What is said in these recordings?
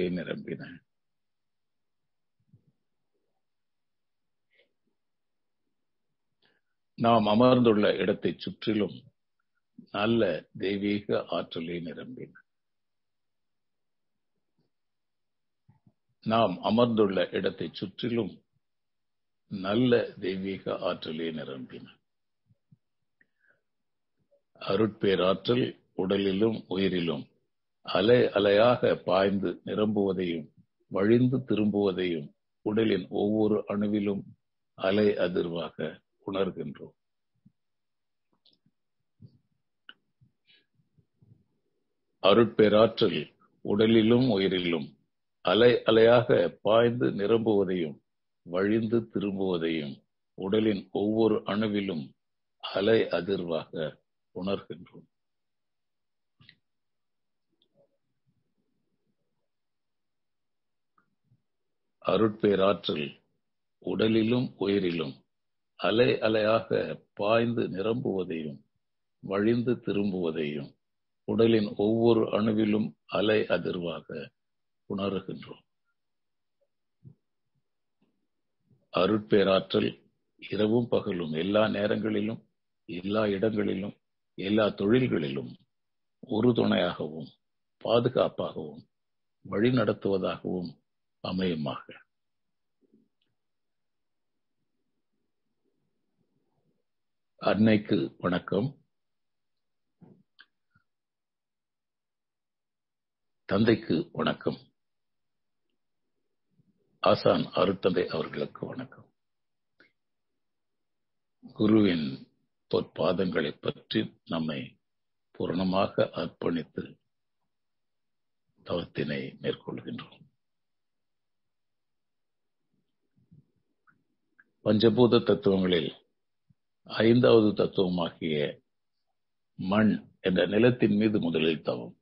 ஆற்றலே நிரம்பின நாம் அமர்ந்துள்ள இடத்தை சுற்றிலும் நல்ல தெய்வீக ஆற்றலை நிரம்பின நாம் அமர்ந்துள்ள இடத்தை சுற்றிலும் நல்ல தெய்வீக ஆற்றலே நிரம்பின அருட்பேராற்றல் உடலிலும் உயிரிலும் அலை அலையாக பாய்ந்து நிரம்புவதையும் வழிந்து திரும்புவதையும் உடலின் ஒவ்வொரு அணுவிலும் அலை அதிர்வாக உணர்கின்றோம். அருட்பேராற்றல் உடலிலும் உயிரிலும் அலை அலையாக பாய்ந்து நிரம்புவதையும் வழிந்து திரும்புவதையும் உடலின் ஒவ்வொரு அணுவிலும் அலை அதிர்வாக உணர்கின்றோம். அருட்பேராற்றல் உடலிலும் உயிரிலும் அலை அலையாக பாய்ந்து நிரம்புவதையும் வழிந்து திரும்புவதையும் உடலின் ஒவ்வொரு அணுவிலும் அலை அதிர்வாக உணர்கின்றோம். அருட்பேராற்றல் இரவும் பகலும் எல்லா நேரங்களிலும் எல்லா இடங்களிலும் எல்லா தொழில்களிலும் உறுதுணையாகவும் பாதுகாப்பாகவும் வழிநடத்துவதாகவும் அமையுமாக அன்னைக்கு வணக்கம். தந்தைக்கு வணக்கம். ஆசான் அருத்தந்தை அவர்களுக்கு வணக்கம். குருவின் பொற்பாதங்களை பற்றி நம்மை பூரணமாக அர்ப்பணித்து தவத்தினை மேற்கொள்கின்றோம். பஞ்சபூத தத்துவங்களில் ஐந்தாவது தத்துவமாகிய மண் என்ற நிலத்தின் மீது முதலில் தவம்.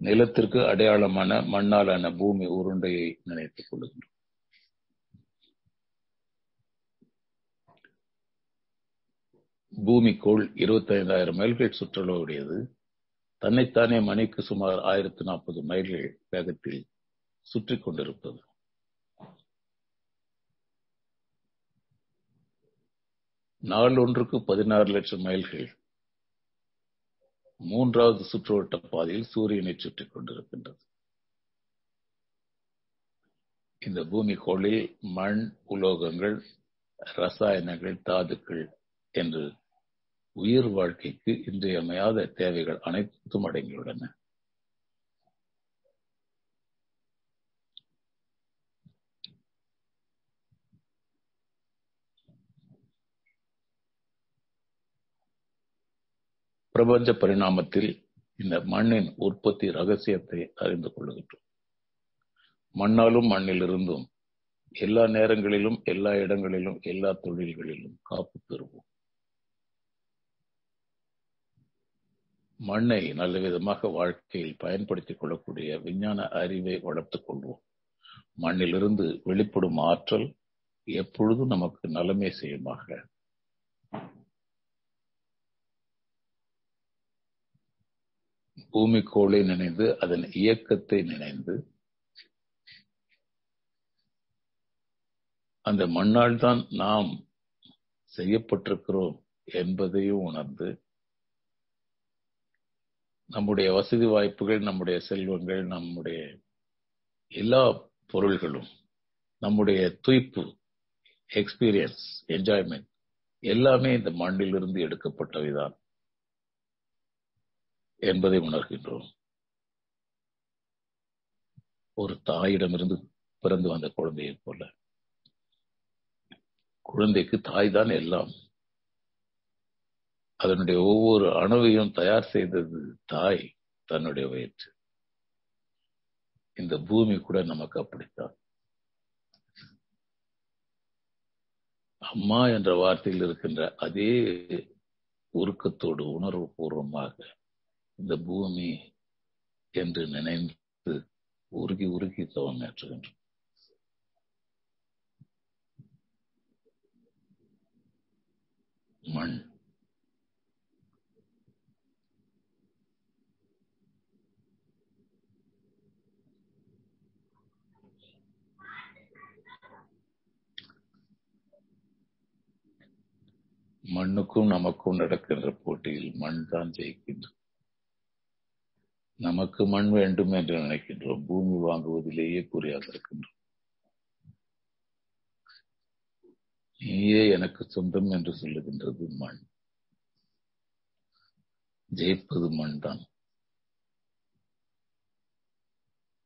நிலத்திற்கு அடையாளமான மண்ணாலான பூமி உருண்டையை நினைத்துக் கொள்கின்றோம் பூமிக்கோள் இருபத்தி ஐந்தாயிரம் மைல்கள் சுற்றளவுடையது. தன்னைத்தானே மணிக்கு சுமார் ஆயிரத்தி நாற்பது மைல்கள் வேகத்தில் சுற்றி கொண்டிருப்பது. நாள் ஒன்றுக்கு பதினாறு லட்சம் மைல்கள். மூன்றாவது சுற்றுவட்ட பாதையில் சூரியனை சுற்றி கொண்டிருக்கின்றது. இந்த பூமி கோளில் மண் உலோகங்கள் ரசாயனங்கள் தாதுக்கள் என்று உயிர் வாழ்க்கைக்கு இன்றியமையாத தேவைகள் அனைத்தும் அடங்கியுள்ளன. பிரபஞ்ச பரிணாமத்தில் இந்த மண்ணின் உற்பத்தி ரகசியத்தை அறிந்து கொள்ளுகின்றோம். மண்ணாலும் மண்ணிலிருந்தும் எல்லா நேரங்களிலும் எல்லா இடங்களிலும் எல்லா தொழில்களிலும் காப்பு பெறுவோம். மண்ணை நல்ல விதமாக வாழ்க்கையில் பயன்படுத்திக் கொள்ளக்கூடிய விஞ்ஞான அறிவை வளர்த்துக் கொள்வோம். மண்ணிலிருந்து வெளிப்படும் ஆற்றல் எப்பொழுதும் நமக்கு நலமே செய்யுமாக பூமிக்கோளை நினைந்து அதன் இயக்கத்தை நினைந்து அந்த மண்ணால் தான் நாம் செய்யப்பட்டிருக்கிறோம் என்பதையும் உணர்ந்து நம்முடைய வசதி வாய்ப்புகள் நம்முடைய செல்வங்கள் நம்முடைய எல்லா பொருள்களும் நம்முடைய துய்ப்பு எக்ஸ்பீரியன்ஸ் என்ஜாய்மெண்ட் எல்லாமே இந்த மண்ணிலிருந்து எடுக்கப்பட்டவைதான். என்பதை உணர்கின்றோம். ஒரு தாயிடமிருந்து பிறந்து வந்த குழந்தையை போல. குழந்தைக்கு தாய் தான் எல்லாம். அதனுடைய ஒவ்வொரு அணுவையும் தயார் செய்தது தாய் தன்னுடைய வயிற்று. இந்த பூமி கூட நமக்கு அப்படித்தான். அம்மா என்ற வார்த்தையில் இருக்கின்ற அதே உருக்கத்தோடு உணர்வு பூர்வமாக இந்த பூமி என்று நினைந்து உருகி உருகி தவமேற்றுகின்றோம் மண். மண்ணுக்கும் நமக்கும் நடக்கின்ற போட்டியில் மண் தான் ஜெயிக்கின்றது. நமக்கு மண் வேண்டும் என்று நினைக்கின்றோம். பூமி வாங்குவதிலேயே குறியாக இருக்கின்றோம். நீயே எனக்கு சொந்தம் என்று சொல்லுகின்றது மண். ஜெயிப்பது மண் தான்.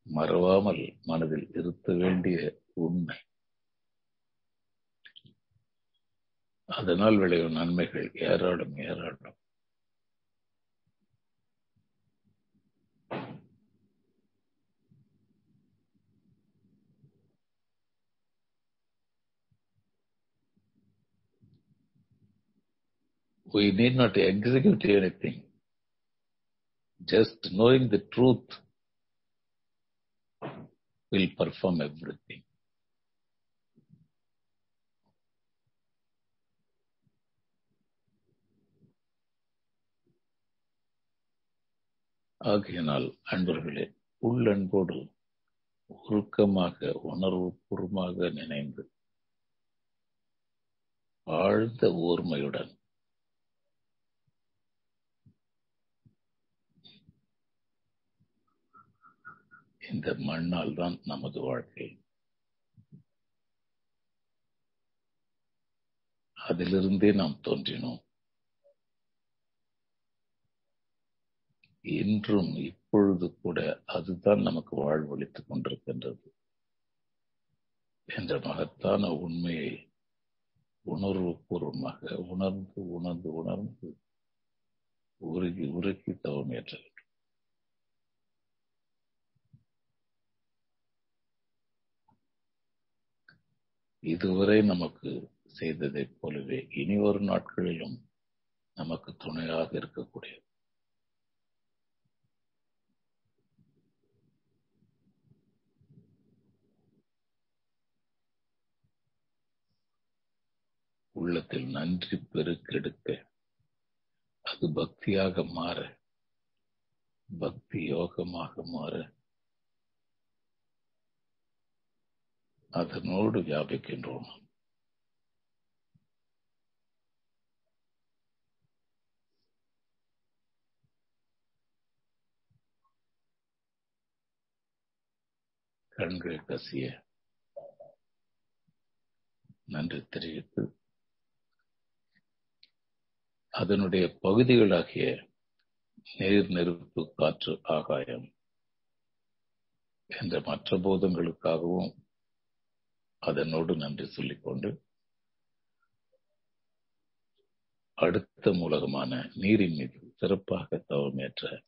மறவாமல் மனதில் இருத்த வேண்டிய உண்மை. அதனால் விளையும் நன்மைகள் ஏராளம் ஏராளம். We need not execute anything. Just knowing the truth will perform everything. ஆகையினால் அன்பர்களே உள்ளன்போடு உருக்கமாக உணர்வு பூர்வமாக நினைந்து ஆழ்ந்த ஓர்மையுடன் இந்த மண்ணால் தான் நமது வாழ்க்கை. அதிலிருந்தே நாம் தோன்றினோம். இன்றும் இப்பொழுது கூட அதுதான் நமக்கு வாழ்வழித்துக் கொண்டிருக்கின்றது. என்ற மகத்தான உண்மையை உணர்வு பூர்வமாக உணர்ந்து உணர்ந்து உணர்ந்து உருகி உருகி தவம் ஏற்ற இதுவரை நமக்கு செய்ததைப் போலவே இனி வரும் நாட்களிலும் நமக்கு துணையாக இருக்கக்கூடிய உள்ளத்தில் நன்றி பெருக்கெடுக்க அது பக்தியாக மாற பக்தி யோகமாக மாற அதனோடு வியாபிக்கின்றோம். கண்கள் கசிய. நன்றி தெரிவித்து. அதனுடைய பகுதிகளாகிய நீர் நெருப்பு காற்று ஆகாயம் என்ற மற்ற போதங்களுக்காகவும் அதனோடு நன்றி சொல்லிக்கொண்டு அடுத்த மூலகமான நீரின் மீது சிறப்பாக தவமேற்ற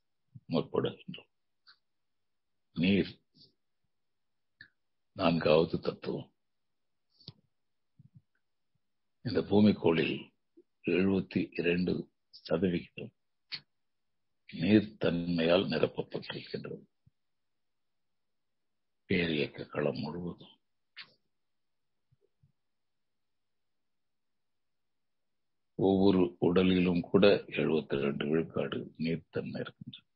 முற்படுகின்றோம். நீர் நான்காவது தத்துவம். இந்த பூமிக்கோளில் எழுபத்தி இரண்டு சதவிகிதம் நீர் தன்மையால் நிரப்பப்பட்டிருக்கின்றது. பேரியக்க களம் முழுவதும் ஒவ்வொரு உடலிலும் கூட எழுபத்தி ரெண்டு விழுக்காடு நீர்த்தன்மை இருக்கின்றது.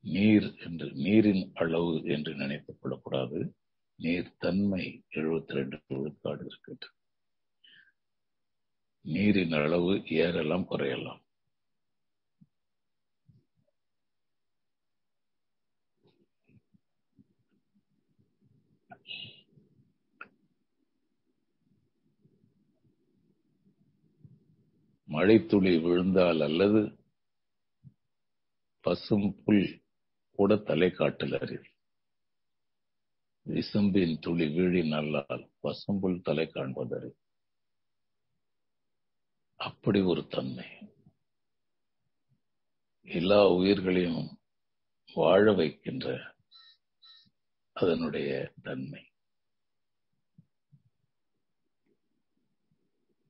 நீர் என்று நீரின் அளவு என்று நினைத்துக் கொள்ளக்கூடாது. நீர் தன்மை எழுபத்தி ரெண்டு விழுக்காடு இருக்கின்றது. நீரின் அளவு ஏறலாம் குறையலாம். மழைத்துளி விழுந்தால் அல்லது பசும் புல் கூட தலை காட்டல் அறிவு விசும்பின் துளி வீழி நல்லால் பசும்புல் தலை காண்பதறி அப்படி ஒரு தன்மை. எல்லா உயிர்களையும் வாழ வைக்கின்ற அதனுடைய தன்மை.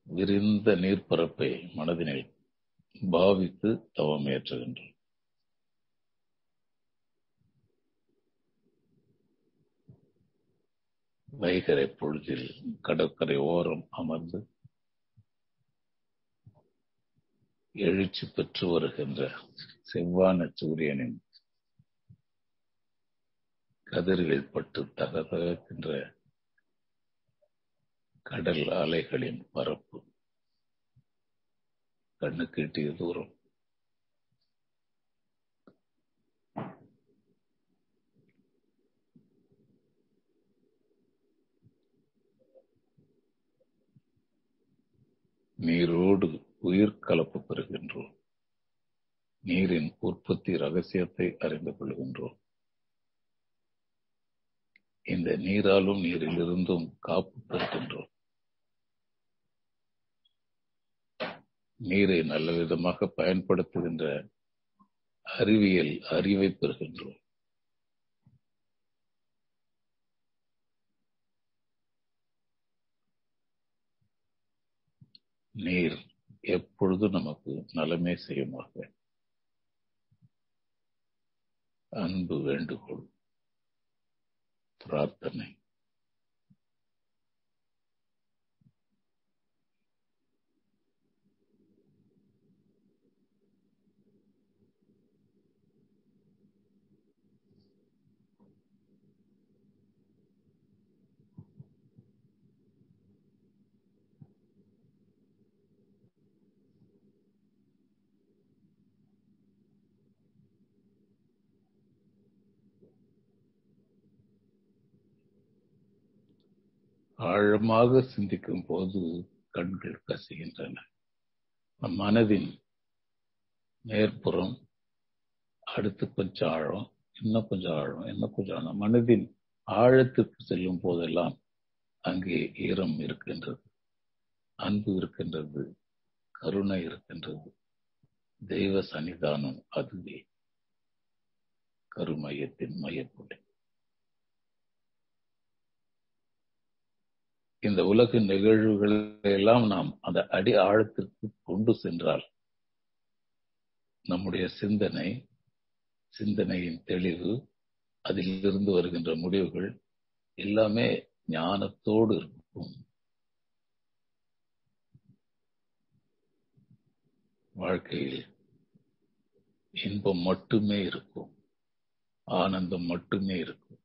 விரிந்த நீர்ப்பரப்பை மனதினில் பாவித்து தவம் ஏற்றுகின்றோம் வைகரை பொழுதில் கடற்கரை ஓரம் அமர்ந்து எழுச்சி பெற்று வருகின்ற செவ்வான சூரியனின் கதிர்கள் பட்டு தகதகின்ற கடல் அலைகளின் பரப்பு கண்ணுக்கு எட்டிய தூரம். நீரோடு உயிர் கலப்பு பெறுகின்றோம். நீரின் உற்பத்தி ரகசியத்தை அறிந்து கொள்கின்றோம். இந்த நீராலும் நீரிலிருந்தும் காப்பு பெறுகின்றோம் நீரை நல்ல விதமாக பயன்படுத்துகின்ற அறிவியல் அறிவை பெறுகின்றோம். நீர் எப்பொழுது நமக்கு நலமே செய்யுமாக. அன்பு வேண்டுகோள். பிரார்த்தனை ஆழமாக சிந்திக்கும் போது கண்கள் கசிகின்றன. நம் மனதின் மேற்புறம் அடுத்து கொஞ்சம் ஆழம் இன்னும் கொஞ்சம் ஆழம் இன்னும் கொஞ்சம் ஆழம். மனதின் ஆழத்திற்கு செல்லும் போதெல்லாம் அங்கே ஈரம் இருக்கின்றது அன்பு இருக்கின்றது கருணை இருக்கின்றது. தெய்வ சன்னிதானம் அதுவே. கருமையத்தின் மையப்புள்ளி. இந்த உலக நிகழ்வுகளை எல்லாம் நாம் அந்த அடி ஆழத்திற்கு கொண்டு சென்றால் நம்முடைய சிந்தனை சிந்தனையின் தெளிவு அதிலிருந்து வருகின்ற முடிவுகள் எல்லாமே ஞானத்தோடு இருக்கும். வாழ்க்கையில் இன்பம் மட்டுமே இருக்கும் ஆனந்தம் மட்டுமே இருக்கும்.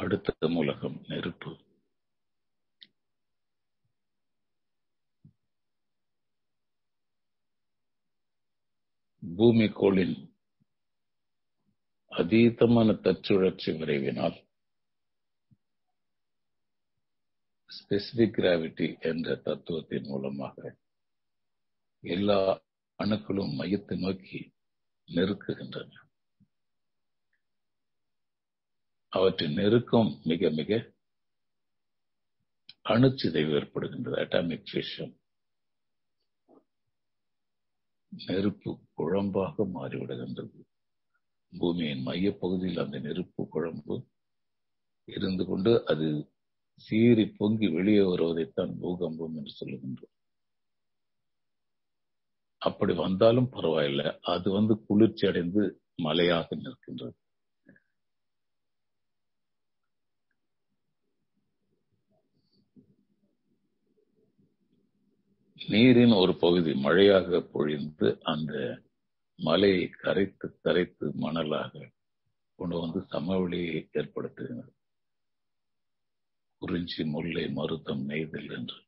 அடுத்த உலகம் நெருப்பு. பூமிக்கோளின் அதீதமான தற்சுழற்சி விரைவினால் ஸ்பெசிபிக் கிராவிட்டி என்ற தத்துவத்தின் மூலமாக எல்லா அணுக்களும் மையத்தை நோக்கி நெருக்குகின்றன. அவற்றின் நெருக்கம் மிக மிக அணுச்சிதைவு ஏற்படுகின்றது அட்டாமிக் ஃபிஷன் நெருப்பு குழம்பாக மாறிவிடுகின்றது. பூமியின் மையப்பகுதியில் அந்த நெருப்பு குழம்பு இருந்து கொண்டு அது சீறி பொங்கி வெளியே வருவதைத்தான் பூகம்பம் என்று சொல்லுகின்றோம். அப்படி வந்தாலும் பரவாயில்லை. அது வந்து குளிர்ச்சி அடைந்து மலையாக நிற்கின்றது. நீரின் ஒரு பகுதி மழையாக பொழிந்து அந்த மலையை கரைத்து கரைத்து மணலாக கொண்டு வந்து சமவெளியை ஏற்படுத்துகிறது. குறிஞ்சி முல்லை மருத்தம் நெய்தல் என்று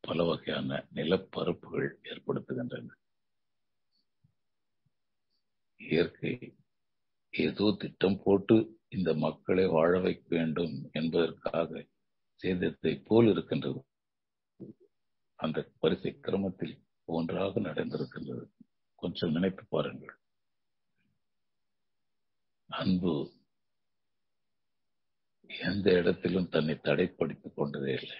பல வகையான நிலப்பரப்புகள் ஏற்படுத்துகின்றன. இயற்கை ஏதோ திட்டம் போட்டு இந்த மக்களை வாழ வைக்க வேண்டும் என்பதற்காக சேதத்தை போல் இருக்கின்றது. அந்த வரிசை கிரமத்தில் ஒன்றாக நடந்திருக்கின்றது. கொஞ்சம் நினைத்து பாருங்கள். அன்பு எந்த இடத்திலும் தன்னை தடைப்படுத்திக் கொண்டதே இல்லை.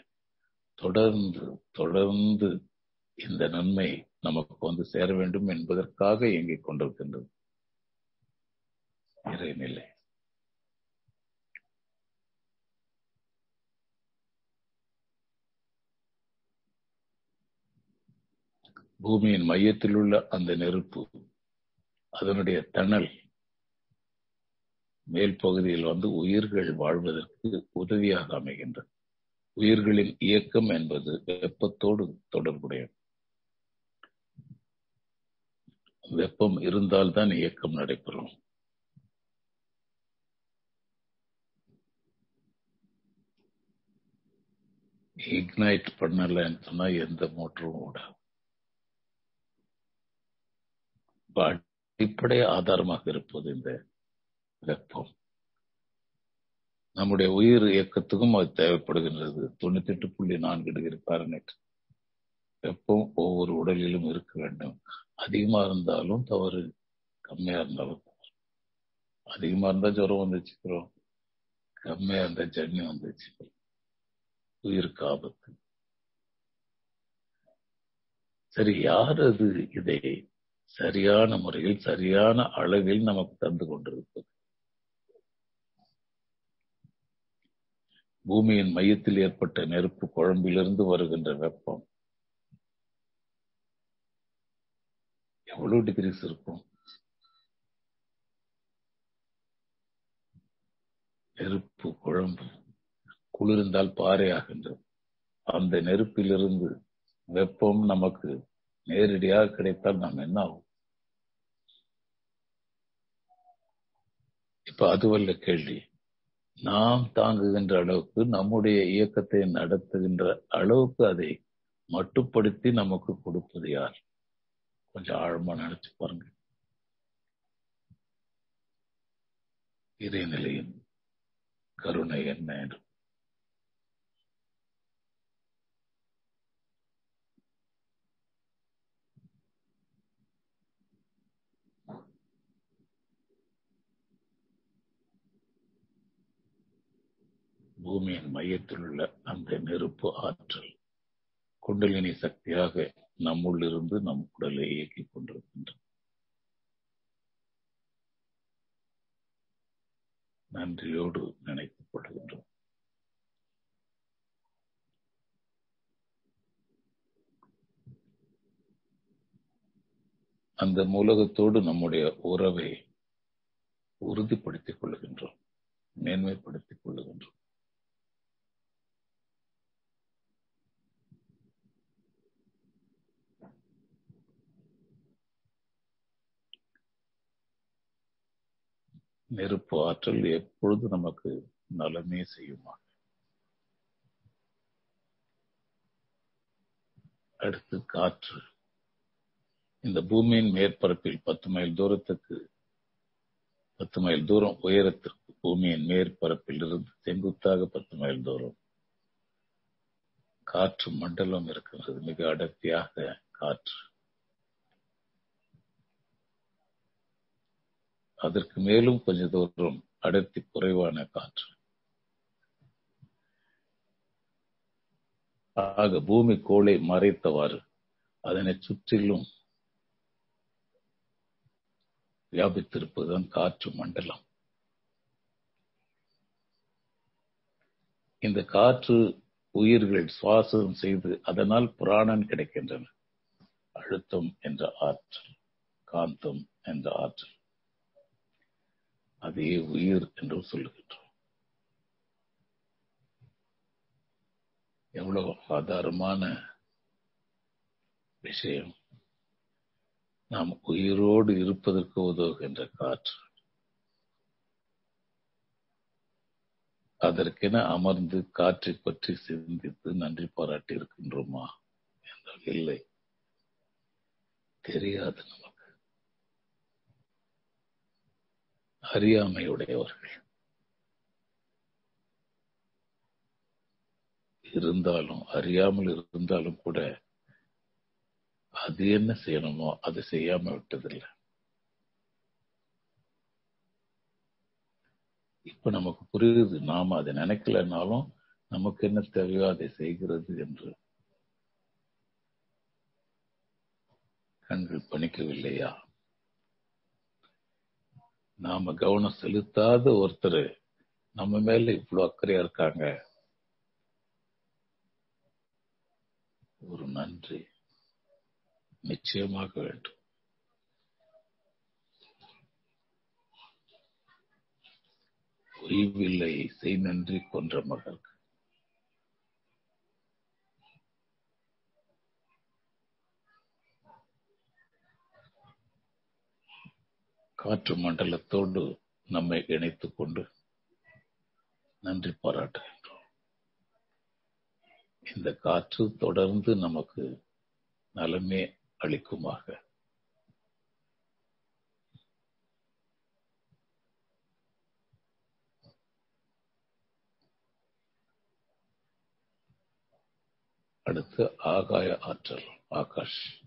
தொடர்ந்து தொடர்ந்து இந்த நன்மை நமக்கு வந்து சேர வேண்டும் என்பதற்காக இயங்கிக் கொண்டிருக்கின்றது. இறைநிலை. பூமியின் மையத்தில் உள்ள அந்த நெருப்பு அதனுடைய தணல் மேல் பகுதியில் வந்து உயிர்கள் வாழ்வதற்கு உதவியாக அமைகின்றது. உயிர்களின் இயக்கம் என்பது வெப்பத்தோடு தொடர்புடையது. வெப்பம் இருந்தால்தான் இயக்கம் நடைபெறும். இக்னைட் பண்ணலன்னு சொன்னா எந்த மோட்டரும் ஓடாது. அடிப்படை ஆதாரமாக இருப்பது இந்த வெப்பம் நம்முடைய உயிர் இயக்கத்துக்கும் அது தேவைப்படுகின்றது. தொண்ணூத்தி எட்டு புள்ளி நான்கு டிகிரி பாரநெட் வெப்பம் ஒவ்வொரு உடலிலும் இருக்க வேண்டும். அதிகமா இருந்தாலும் தவறு கம்மியா இருந்தாலும் தவறு. அதிகமா இருந்தா ஜுரம் வந்துச்சுக்கிறோம் கம்மியா இருந்தா ஜன்னி வந்துச்சு உயிருக்கு ஆபத்து. சரி யார் அது இதை சரியான முறையில் சரியான அளவில் நமக்கு தந்து கொண்டிருப்பது. பூமியின் மையத்தில் ஏற்பட்ட நெருப்பு குழம்பிலிருந்து வருகின்ற வெப்பம். எவ்வளவு டிகிரிஸ் இருக்கும்? நெருப்பு குழம்பு குளிர்ந்தால் பாறை ஆகின்றது அந்த நெருப்பிலிருந்து வெப்பம் நமக்கு நேரடியாக கிடைத்தால் நாம் என்ன ஆகும்? இப்ப அதுவல்ல கேள்வி. நாம் தாங்குகின்ற அளவுக்கு நம்முடைய இயக்கத்தை நடத்துகின்ற அளவுக்கு அதை மட்டுப்படுத்தி நமக்கு கொடுப்பது யார்? கொஞ்சம் ஆழமா நினைச்சு பாருங்க இறைநிலையின் கருணை என்ன என்று பூமியின் மையத்தில் உள்ள அந்த நெருப்பு ஆற்றல் குண்டலினி சக்தியாக நம்முள்ளிருந்து நம் உடலை இயக்கிக் கொண்டிருக்கின்றது. நன்றியோடு நினைத்துக் கொள்கின்றோம். அந்த மூலகத்தோடு நம்முடைய உறவை உறுதிப்படுத்திக் கொள்கின்றோம் மேன்மைப்படுத்திக் கொள்ளுகின்றோம் நெருப்பு ஆற்றல் எப்பொழுது நமக்கு நலமே செய்யுமா அடுத்து காற்று. இந்த பூமியின் மேற்பரப்பில் பத்து மைல் தூரத்துக்கு பத்து மைல் தூரம் உயரத்திற்கு பூமியின் மேற்பரப்பில் இருந்து செங்குத்தாக பத்து மைல் தூரம். காற்று மண்டலம் இருக்கின்றது மிக அடர்த்தியாக காற்று. அதற்கு மேலும் கொஞ்ச தூரம் அடர்த்தி குறைவான காற்று. ஆக பூமி கோளை மறைத்தவாறு அதனை சுற்றிலும் வியாபித்திருப்பதுதான் காற்று மண்டலம். இந்த காற்று உயிர்கள் சுவாசம் செய்து அதனால் புராணன் கிடைக்கின்றன. அழுத்தம் என்ற ஆற்றல் காந்தம் என்ற ஆற்றல். அதே உயிர் என்று சொல்லுகின்றோம். எவ்வளவு ஆதாரமான விஷயம். நாம் உயிரோடு இருப்பதற்கு உதவுகின்ற காற்று. அதற்கென அமர்ந்து காற்றை பற்றி சிந்தித்து நன்றி பாராட்டி இருக்கின்றோமா என்றால் இல்லை. தெரியாது நமக்கு. அறியாமையுடையவர்கள். இருந்தாலும் அறியாமல் இருந்தாலும் கூட அது என்ன செய்யணுமோ அதை செய்யாம விட்டதில்லை. இப்ப நமக்கு புரியுது நாம அதை நினைக்கலனாலும் நமக்கு என்ன தேவையோ அதை செய்கிறது என்று. கண்கள் பணிக்கவில்லையா? நாம கவனம் செலுத்தாத ஒருத்தர் நம்ம மேல இவ்வளவு அக்கறையா இருக்காங்க. ஒரு நன்றி. நிச்சயமாக வேண்டும். ஓய்வில்லை செய் நன்றி கொன்ற மகற்கு காற்று மண்டலத்தோடு நம்மை இணைத்துக் கொண்டு நன்றி பாராட்டுகின்றோம். இந்த காற்று தொடர்ந்து நமக்கு நலமே அளிக்குமாக. அடுத்து ஆகாய ஆற்றல் ஆகாஷ்.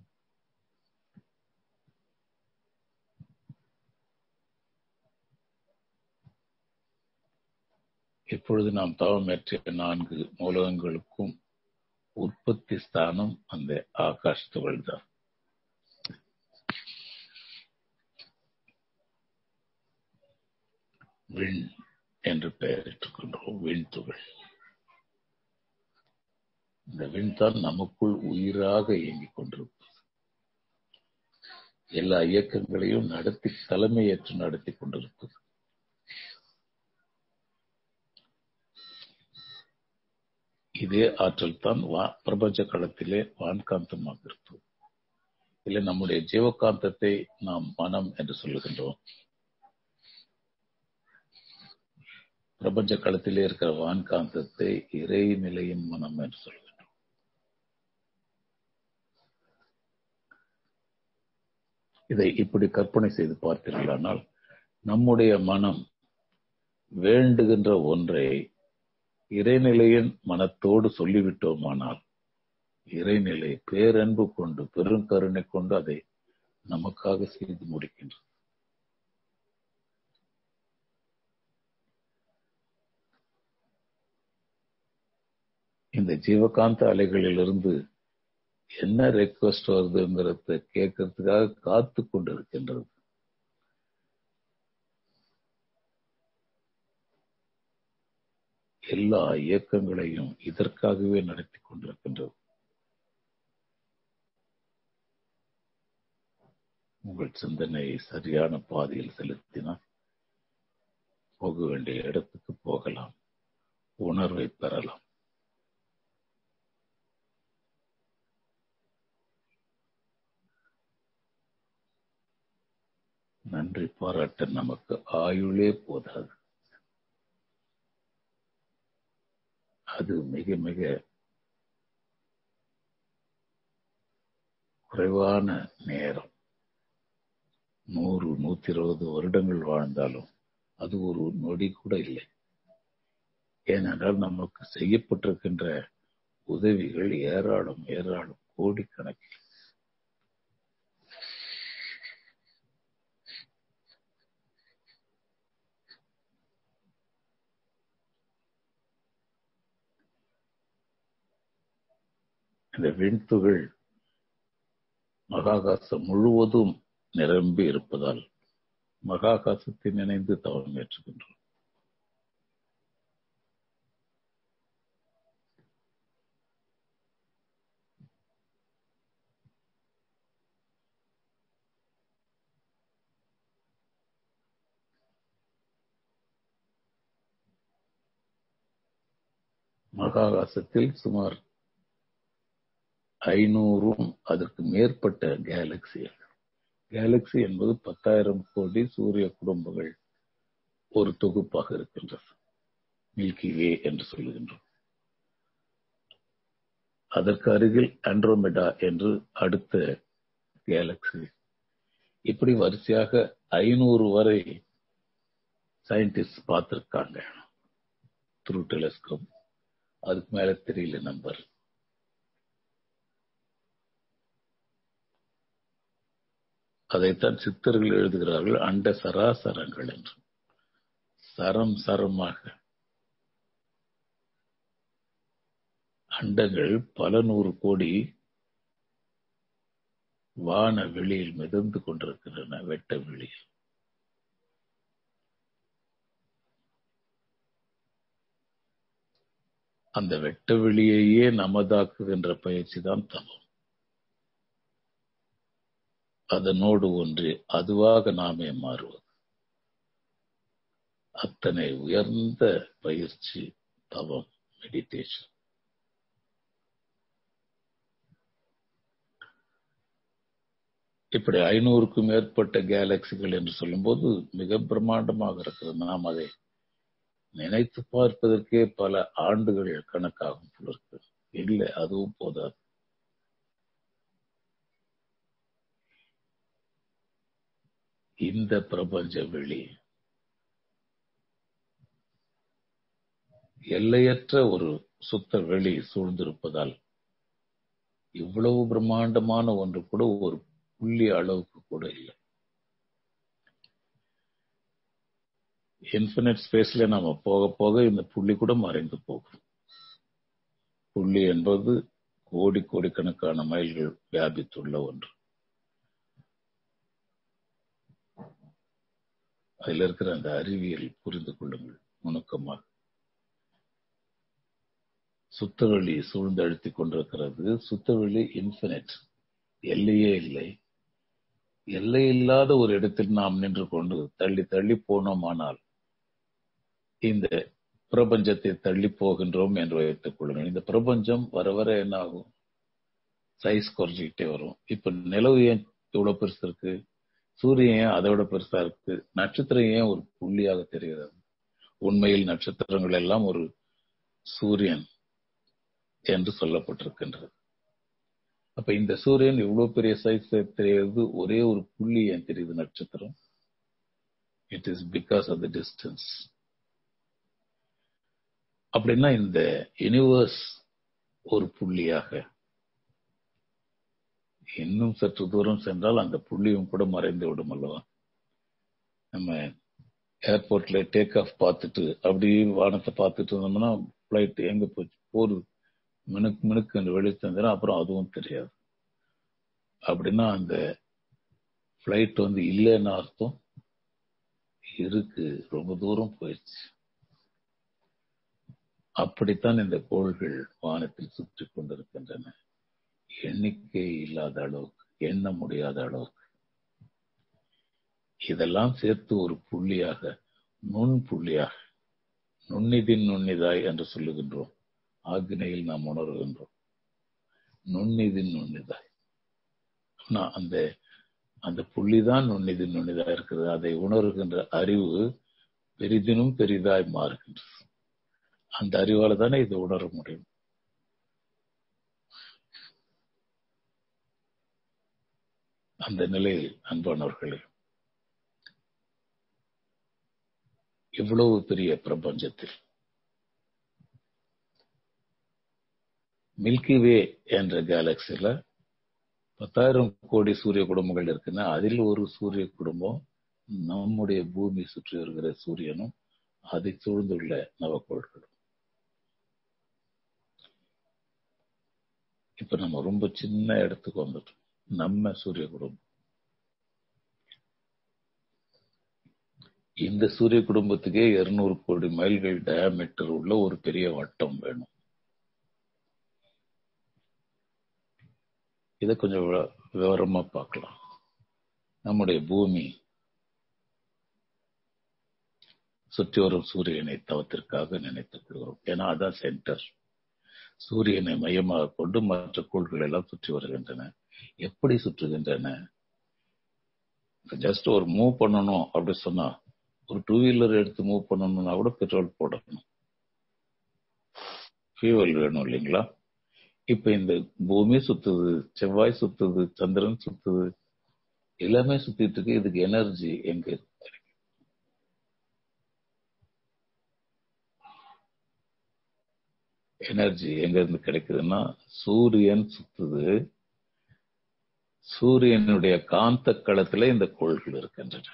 இப்பொழுது நாம் தவமேற்றிய நான்கு மூலகங்களுக்கும் உற்பத்தி ஸ்தானம் அந்த ஆகாஷ் துகள்தான் விண் என்று பெயரிட்டுக் கொண்டோம் விண் துகள் இந்த விண் தான் நமக்குள் உயிராக இயங்கிக் கொண்டிருப்பது. எல்லா இயக்கங்களையும் நடத்தி தலைமையேற்று நடத்தி கொண்டிருப்பது. இதே ஆற்றல் தான் பிரபஞ்ச களத்திலே வான்காந்தமாக இருப்பது இல்லை நம்முடைய ஜீவகாந்தத்தை நாம் மனம் என்று சொல்லுகின்றோம். பிரபஞ்ச களத்திலே இருக்கிற வான்காந்தத்தை இறை நிலையின் மனம் என்று சொல்லுகின்றோம். இதை இப்படி கற்பனை செய்து பார்த்தீர்களானால் நம்முடைய மனம் வேண்டுகின்ற ஒன்றை இறைநிலையின் மனத்தோடு சொல்லிவிட்டோமானால் இறைநிலை பேரன்பு கொண்டு பெருங்கருணை கொண்டு அதை நமக்காக செய்து முடிக்கின்றது. இந்த ஜீவகாந்த அலைகளிலிருந்து என்ன ரெக்வஸ்ட் வருதுங்கிறத கேட்கறதுக்காக காத்து கொண்டிருக்கின்றது. எல்லா இயக்கங்களையும் இதற்காகவே நடத்தி கொண்டிருக்கின்றது உங்கள் சிந்தனையை சரியான பாதையில் செலுத்தினால் போக வேண்டிய இடத்துக்கு போகலாம். உணர்வை பெறலாம். நன்றி பாராட்ட நமக்கு ஆயுளே போதாது. அது மிக மிக குறைவான நேரம். நூறு நூத்தி இருபது வருடங்கள் வாழ்ந்தாலும் அது ஒரு நொடி கூட இல்லை. ஏனென்றால் நமக்கு செய்யப்பட்டிருக்கின்ற உதவிகள் ஏராளம் ஏராளம் கோடிக்கணக்கில். இந்த விண்துகள் மகாகாசம் முழுவதும் நிரம்பி இருப்பதால் மகாகாசத்தை நினைந்து தவம் ஏற்றுகின்றோம். மகாகாசத்தில் சுமார் ஐநூறும் அதற்கு மேற்பட்ட கேலக்சிகள் கேலக்சி என்பது பத்தாயிரம் கோடி சூரிய குடும்பங்கள் ஒரு தொகுப்பாக இருக்கின்றது. மில்கி வே என்று சொல்லுகின்றோம். அதற்கு அருகில் அண்ட்ரோமெடா என்று அடுத்த கேலக்சி இப்படி வரிசையாக ஐநூறு வரை சயின்டிஸ்ட் பார்த்திருக்காங்க. த்ரூ டெலிஸ்கோப் அதுக்கு மேல தெரியல நம்பர் அதைத்தான் சித்தர்கள் எழுதுகிறார்கள் அண்ட சராசரங்கள் என்று. சரம் சரமாக. அண்டங்கள் பல நூறு கோடி வான வெளியில் மிதந்து கொண்டிருக்கின்றன வெட்ட வெளியில். அந்த வெட்ட வெளியையே நமதாக்குகின்ற பயிற்சி தான் தவம். அதனோடு ஒன்று அதுவாக நாமே மாறுவது அத்தனை உயர்ந்த பயிற்சி தவம் மெடிடேஷன் இப்படி ஐநூறுக்கும் மேற்பட்ட கேலக்சிகள் என்று சொல்லும்போது மிக பிரம்மாண்டமாக இருக்கிறது. நாம் அதை நினைத்து பார்ப்பதற்கே பல ஆண்டுகள் கணக்காகும் போல இருக்கு. இல்லை அதுவும் போதாது. இந்த பிரபஞ்ச வெளி. எல்லையற்ற ஒரு சுத்த வெளி சூழ்ந்திருப்பதால் இவ்வளவு பிரம்மாண்டமான ஒன்று கூட ஒரு புள்ளி அளவுக்கு கூட இல்லை. இன்ஃபினிட் ஸ்பேஸ்ல நாம போக போக இந்த புள்ளி கூட மறைந்து போகும். புள்ளி என்பது கோடி கோடிக்கணக்கான மைல்கள் வியாபித்துள்ள ஒன்று. அதில் இருக்கிற அந்த அறிவியல் புரிந்து கொள்ளுங்கள். நுணுக்கமாக. சுத்தவெளி சூழ்ந்தழுத்திக் கொண்டிருக்கிறது. சுத்தவெளி இன்ஃபினிட் எல்லையே இல்லை. எல்லை இல்லாத ஒரு இடத்தில் நாம் நின்று கொண்டு தள்ளி தள்ளி போனோமானால் இந்த பிரபஞ்சத்தை தள்ளி போகின்றோம் என்று வைத்துக் கொள்ளுங்கள். இந்த பிரபஞ்சம் வர வர என்ன ஆகும் சைஸ் குறைஞ்சிக்கிட்டே வரும். இப்ப நிலவு ஏன் இவ்வளவு பெருசு இருக்கு? சூரியன் ஏன் அதை விட பெருசா இருக்கு? நட்சத்திரம் ஏன் ஒரு புள்ளியாக தெரிகிறது? உண்மையில் நட்சத்திரங்கள் எல்லாம் ஒரு சூரியன் என்று சொல்லப்பட்டிருக்கின்றது. அப்ப இந்த சூரியன் இவ்வளவு பெரிய சைஸ் தெரியுது ஒரே ஒரு புள்ளி ஏன் தெரியுது நட்சத்திரம்? It is because of the distance அப்படின்னா இந்த யூனிவர்ஸ் ஒரு புள்ளியாக இன்னும் சற்று தூரம் சென்றால் அந்த புள்ளியும் கூட மறைந்து விடும் அல்லவா? நம்ம ஏர்போர்ட்ல டேக் ஆஃப் பார்த்துட்டு அப்படியே வானத்தை பார்த்துட்டு இருந்தோம்னா பிளைட் எங்க போச்சு? போகுது மினுக்கு மினுக்கு வெளிச்சந்திரம் அப்புறம் அதுவும் தெரியாது. அப்படின்னா அந்த பிளைட் வந்து இல்லைன்னு அர்த்தம். இருக்கு. ரொம்ப தூரம் போயிடுச்சு. அப்படித்தான் இந்த கோள்கள் வானத்தில் சுற்றி கொண்டிருக்கின்றன. எண்ணிக்கை இல்லாத அளவுக்கு எண்ண முடியாத அளவுக்கு. இதெல்லாம் சேர்த்து ஒரு புள்ளியாக நுண் புள்ளியாக நுண்ணிதின் நுண்ணிதாய் என்று சொல்லுகின்றோம். ஆக்னையில் நாம் உணர்கின்றோம். நுண்ணிதின் நுண்ணிதாய். அந்த அந்த புள்ளிதான் நுண்ணிதின் நுண்ணிதாய் இருக்கிறது. அதை உணர்கின்ற அறிவு பெரிதினும் பெரிதாய் மாறுகின்றது. அந்த அறிவால தானே இதை உணர முடியும். அந்த நிலையில் அன்பானவர்களே இவ்வளவு பெரிய பிரபஞ்சத்தில் மில்கி வே என்ற கேலக்சில பத்தாயிரம் கோடி சூரிய குடும்பங்கள் இருக்குன்னா அதில் ஒரு சூரிய குடும்பம் நம்முடைய பூமி சுற்றி வருகிற சூரியனும் அதை சூழ்ந்துள்ள நவக்கோள்களும். இப்ப நம்ம ரொம்ப சின்ன இடத்துக்கு வந்துட்டோம். நம்ம சூரிய குடும்பம் இந்த சூரிய குடும்பத்துக்கே இருநூறு கோடி மைல்கள் டயாமீட்டர் உள்ள ஒரு பெரிய வட்டம் வேணும். இதை கொஞ்சம் விவரமா பார்க்கலாம். நம்முடைய பூமி சுற்றி வரும் சூரியனை தவத்திற்காக நினைத்துக் கொள்கிறோம். ஏன்னா அதான் சென்டர் சூரியனை மையமாக கொண்டு மற்ற கோள்கள் எல்லாம் சுற்றி வருகின்றன. எப்படி சுற்றுகின்றன? ஜஸ்ட் ஒரு மூவ் பண்ணணும் அப்படி சொன்னா ஒரு டூ வீலர் எடுத்து மூவ் பண்ணணும்னா கூட பெட்ரோல் போடணும். ஃபியூவல் வேணும் இல்லைங்களா? இப்ப இந்த பூமி சுத்துது செவ்வாய் சுத்துது சந்திரன் சுத்துது எல்லாமே சுத்திட்டு இருக்கு. இதுக்கு எனர்ஜி எங்க எனர்ஜி எங்க இருந்து கிடைக்குதுன்னா சூரியன் சுத்துது. சூரியனுடைய காந்த களத்துல இந்த கோள்கள் இருக்கின்றன.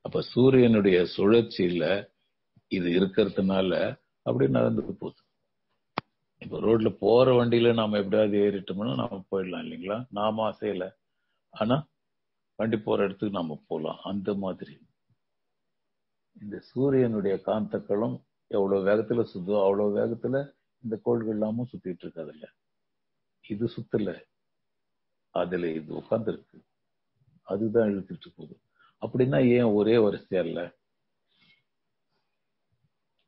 அப்ப சூரியனுடைய சுழற்சியில இது இருக்கிறதுனால அப்படி நடந்துட்டு போகுது. இப்ப ரோட்ல போற வண்டியில நாம எப்படியாவது ஏறிட்டோம்னா நாம போயிடலாம் இல்லைங்களா? நாம ஆசையில. ஆனா வண்டி போற இடத்துக்கு நாம போலாம் அந்த மாதிரி. இந்த சூரியனுடைய காந்தக்களும் எவ்வளவு வேகத்துல சுத்தோ அவ்வளவு வேகத்துல இந்த கோள்கள் எல்லாமும் சுத்திட்டு இருக்காதுல்ல இது சுத்தல. அதுல இது உட்கார்ந்துருக்கு. அதுதான் இழுத்துட்டு போகுது. அப்படின்னா ஏன் ஒரே வரிசையா இல்ல?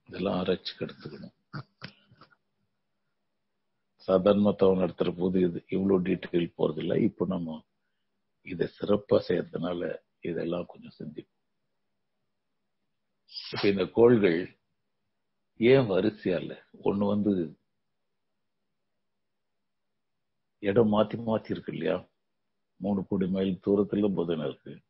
இதெல்லாம் ஆராய்ச்சிக்கு எடுத்துக்கணும் சாதாரண தவம் நடத்துற போது இது இவ்வளவு டீட்டெயில் போறது இல்லை இப்போ நம்ம இதை சிறப்பா செய்யறதுனால இதெல்லாம் கொஞ்சம் சிந்திப்போம். இப்ப இந்த கோள்கள் ஏன் வரிசையா இல்ல? ஒண்ணு வந்து இடம் மாத்தி மாத்தி இருக்கு இல்லையா? மூணு கோடி மைல் தூரத்துல புதன் இருக்கு.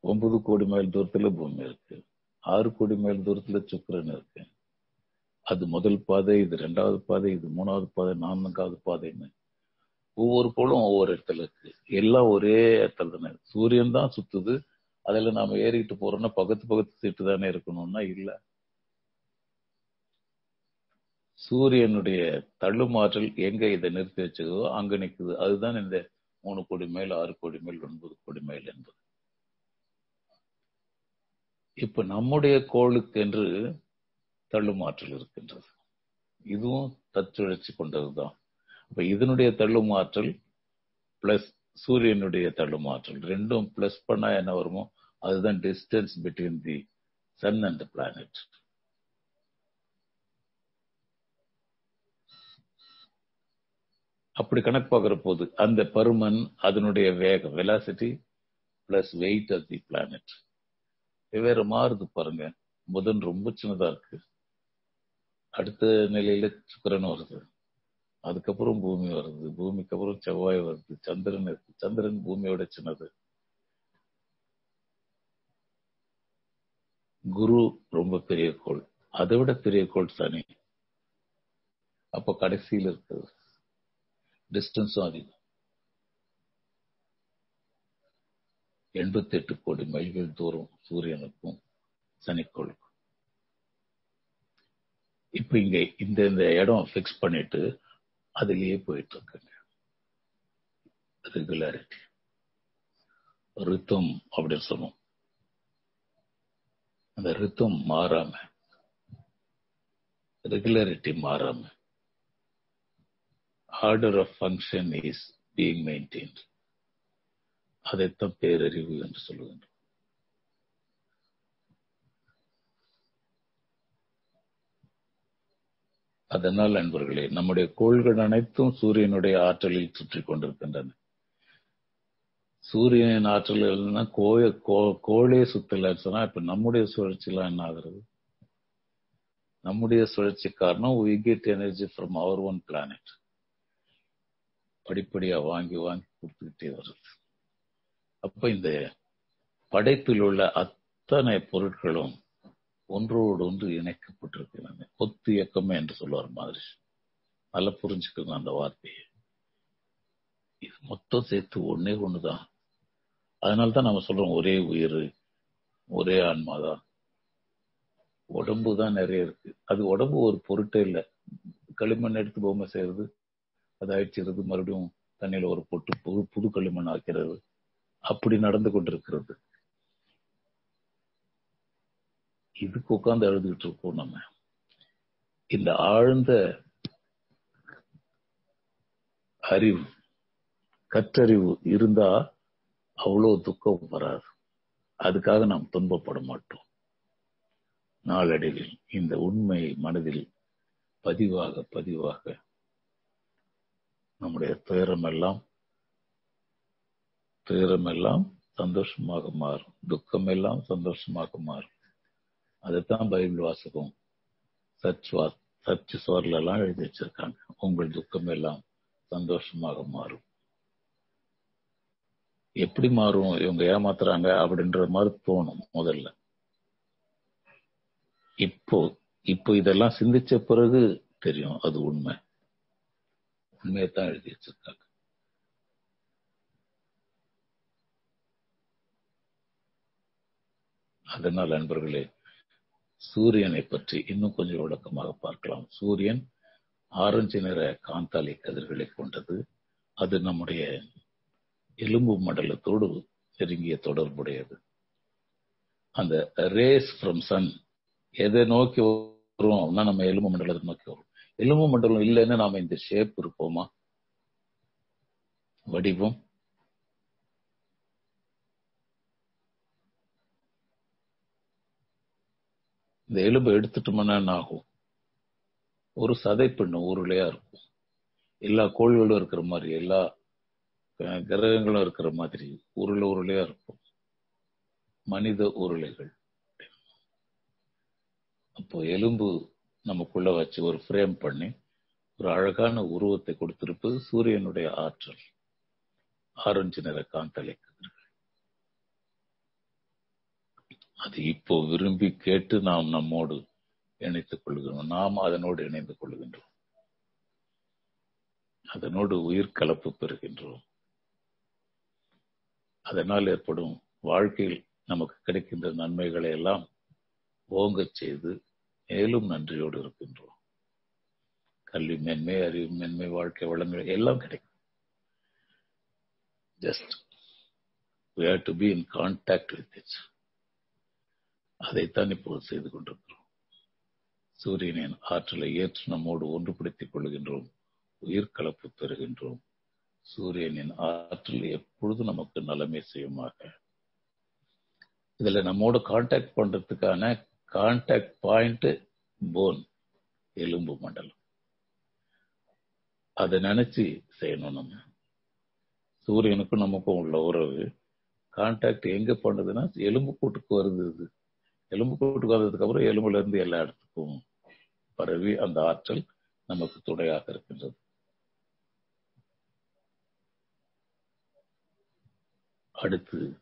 ஒன்பது கோடி மைல் தூரத்துல பூமி இருக்கு. ஆறு கோடி மைல் தூரத்துல சுக்கரன் இருக்கு. அது முதல் பாதை இது ரெண்டாவது பாதை இது மூணாவது பாதை நான்காவது பாதைன்னு. ஒவ்வொரு கோளும் ஒவ்வொரு இடத்துல இருக்கு. எல்லாம் ஒரே இடத்துல தானே சூரியன் தான் சுத்துது. அதுல நாம ஏறிட்டு போறோம்னா பக்கத்து பக்கத்து சீட்டு தானே இருக்கணும்னா இல்ல. சூரியனுடைய தள்ளுமாற்றல் எங்க இதை நிறுத்தி வச்சதோ அங்க நிக்குது. அதுதான் இந்த மூணு கோடி மைல் ஆறு கோடி மைல் ஒன்பது கோடி மைல் என்பது. இப்ப நம்முடைய கோளுக்கு என்று தள்ளுமாற்றல் இருக்கின்றது. இதுவும் தச்சுழற்சி கொண்டதுதான். அப்ப இதனுடைய தள்ளுமாற்றல் பிளஸ் சூரியனுடைய தள்ளுமாற்றல் ரெண்டும் பிளஸ் பண்ணா என்ன வருமோ? அதுதான் distance between the sun and planet அப்படி கணக்கு பார்க்குற போது அந்த பருமன் அதனுடைய வேகம் velocity plus weight of the planet வெவ்வேறு மாறுது பாருங்க. புதன் ரொம்ப சின்னதா இருக்கு. அடுத்த நிலையில சுக்கரன் வருது. அதுக்கப்புறம் பூமி வருது. பூமிக்கு அப்புறம் செவ்வாய் வருது. சந்திரன் இருக்கு. சந்திரன் பூமியோட சின்னது. குரு ரொம்ப பெரிய கோள். அதை விட பெரிய கோள் சனி. அப்ப கடைசியில் இருக்குது டிஸ்டன்ஸும் அதிகம் எண்பத்தி எட்டு கோடி மைல்கள் தூரம் சூரியனுக்கும் சனிக்கோளுக்கும். இப்ப இங்க இந்த இந்த இடம் பிக்ஸ் பண்ணிட்டு அதுலயே போயிட்டு இருக்குங்க ரெகுலாரிட்டி ரித்தம் அப்படின்னு சொல்லுவோம். அந்த ரித்தம் மாறாம ரெகுலாரிட்டி மாறாம order of function is being maintained அதைத்தான் பேரறிவு என்று சொல்லுகின்றோம். அதனால் அன்பர்களே நம்முடைய கோள்கள் அனைத்தும் சூரியனுடைய ஆற்றலில் சுற்றி கொண்டிருக்கின்றன. சூரியனின் ஆற்றல் கோய கோளே சுத்தலன்னு சொன்னா இப்ப நம்முடைய சுழற்சிலாம் என்ன ஆகுறது? நம்முடைய சுழற்சி காரணம் we get energy from our own planet படிப்படியா வாங்கி வாங்கி கொடுத்துக்கிட்டே வருது. அப்ப இந்த படைப்பில் உள்ள அத்தனை பொருட்களும் ஒன்றோடு ஒன்று இணைக்கப்பட்டிருக்கிறது. கொத்து இயக்கமே என்று சொல்லுவார் மாதிரி. நல்லா புரிஞ்சுக்கோங்க அந்த வார்த்தையை. இது மொத்தம் சேர்த்து ஒன்னே ஒண்ணுதான். அதனால்தான் நம்ம சொல்றோம் ஒரே உயிர் ஒரே ஆன்மாதான் உடம்பு தான் நிறைய இருக்கு. அது உடம்பு ஒரு பொருட்டே இல்லை. களிமண் எடுத்து பொம்மை செய்யறது அது அழிச்சிருது மறுபடியும் தண்ணியில ஒரு பொட்டு புது புது களிமண் ஆக்கிறது. அப்படி நடந்து கொண்டிருக்கிறது. இதுக்கு உட்காந்து எழுதிட்டு இருக்கோம் நம்ம. இந்த ஆழ்ந்த அறிவு கற்றறிவு இருந்தா அவ்வளோ துக்கம் வராது. அதுக்காக நாம் துன்பப்பட மாட்டோம். நாளடைவில் இந்த உண்மையை மனதில் பதிவாக பதிவாக நம்முடைய துயரமெல்லாம் துயரமெல்லாம் சந்தோஷமாக மாறும். துக்கம் எல்லாம் சந்தோஷமாக மாறும். அதைத்தான் பைபிள் வாசகம் சர்ச் வா சர்ச் சுவர்ல எல்லாம் எழுதி வச்சிருக்காங்க. உங்கள் துக்கம் எல்லாம் சந்தோஷமாக மாறும். எப்படி மாறும்? இவங்க ஏமாத்துறாங்க அப்படின்ற மாதிரி தோணும் முதல்ல. இப்போ இப்போ இதெல்லாம் சிந்திச்ச பிறகு தெரியும். அது உண்மை. உண்மையத்தான் எழுதி வச்சிருக்காங்க அதனால் நண்பர்களே சூரியனை பற்றி இன்னும் கொஞ்சம் விளக்கமாக பார்க்கலாம். சூரியன் ஆரஞ்சு நிற காந்தாலி கதிர்களை கொண்டது. அது நம்முடைய எலும்பு மண்டலத்தோடு நெருங்கிய தொடர்புடையது. அந்த ரேஸ் ஃப்ரம் சன் எதை நோக்கி வரும் அப்படின்னா நம்ம எலும்பு மண்டலத்தை நோக்கி வரும். எலும்பு மண்டலம் இல்லைன்னு நாம இந்த ஷேப் இருப்போமா? வடிவம். இந்த எலும்பு எடுத்துட்டோம்னா என்ன ஆகும்? ஒரு சதை பெண்ணு இருக்கும். எல்லா கோள்களும் இருக்கிற மாதிரி எல்லா கிரகங்களும் இருக்கிற மாதிரி உருளை உருளையா இருக்கும். மனித உருளைகள் அப்போ எலும்பு நமக்குள்ள வச்சு ஒரு ஃப்ரேம் பண்ணி ஒரு அழகான உருவத்தை கொடுத்திருப்பது சூரியனுடைய ஆற்றல். ஆரஞ்சு நிற காந்தலை கதிர்கள். அது இப்போ விரும்பி கேட்டு நாம் நம்மோடு இணைத்துக் கொள்கிறோம். நாம் அதனோடு இணைந்து கொள்கின்றோம். அதனோடு உயிர் கலப்பு பெறுகின்றோம். அதனால் ஏற்படும் வாழ்க்கையில் நமக்கு கிடைக்கின்ற நன்மைகளை எல்லாம் ஓங்கச் செய்து மேலும் நன்றியோடு இருக்கின்றோம். கல்வி மேன்மை அறிவு மேன்மை வாழ்க்கை வளங்கள் எல்லாம் கிடைக்கும். Just we have to be in contact with it அதைத்தான் இப்போது செய்து கொண்டிருக்கிறோம். சூரியனின் ஆற்றலை ஏற்று நம்மோடு ஒன்றுபடுத்திக் கொள்கின்றோம். உயிர் கலப்பு பெறுகின்றோம். சூரியனின் ஆற்றல் எப்பொழுது நமக்கு நலமே செய்யுமாக. இதுல நம்மோட கான்டாக்ட் பண்றதுக்கான கான்டாக்ட் பாயிண்ட் போன் எலும்பு மண்டலம். அதை நினைச்சு செய்யணும் நம்ம. சூரியனுக்கும் நமக்கும் உள்ள உறவு கான்டாக்ட் எங்க பண்ணுதுன்னா எலும்பு கூட்டுக்கு வருது. இது எலும்பு கூட்டுக்கு வந்ததுக்கு அப்புறம் எலும்புல இருந்து எல்லா இடத்துக்கும் பரவி அந்த ஆற்றல் நமக்கு துணையாக இருக்கின்றது. அடுத்து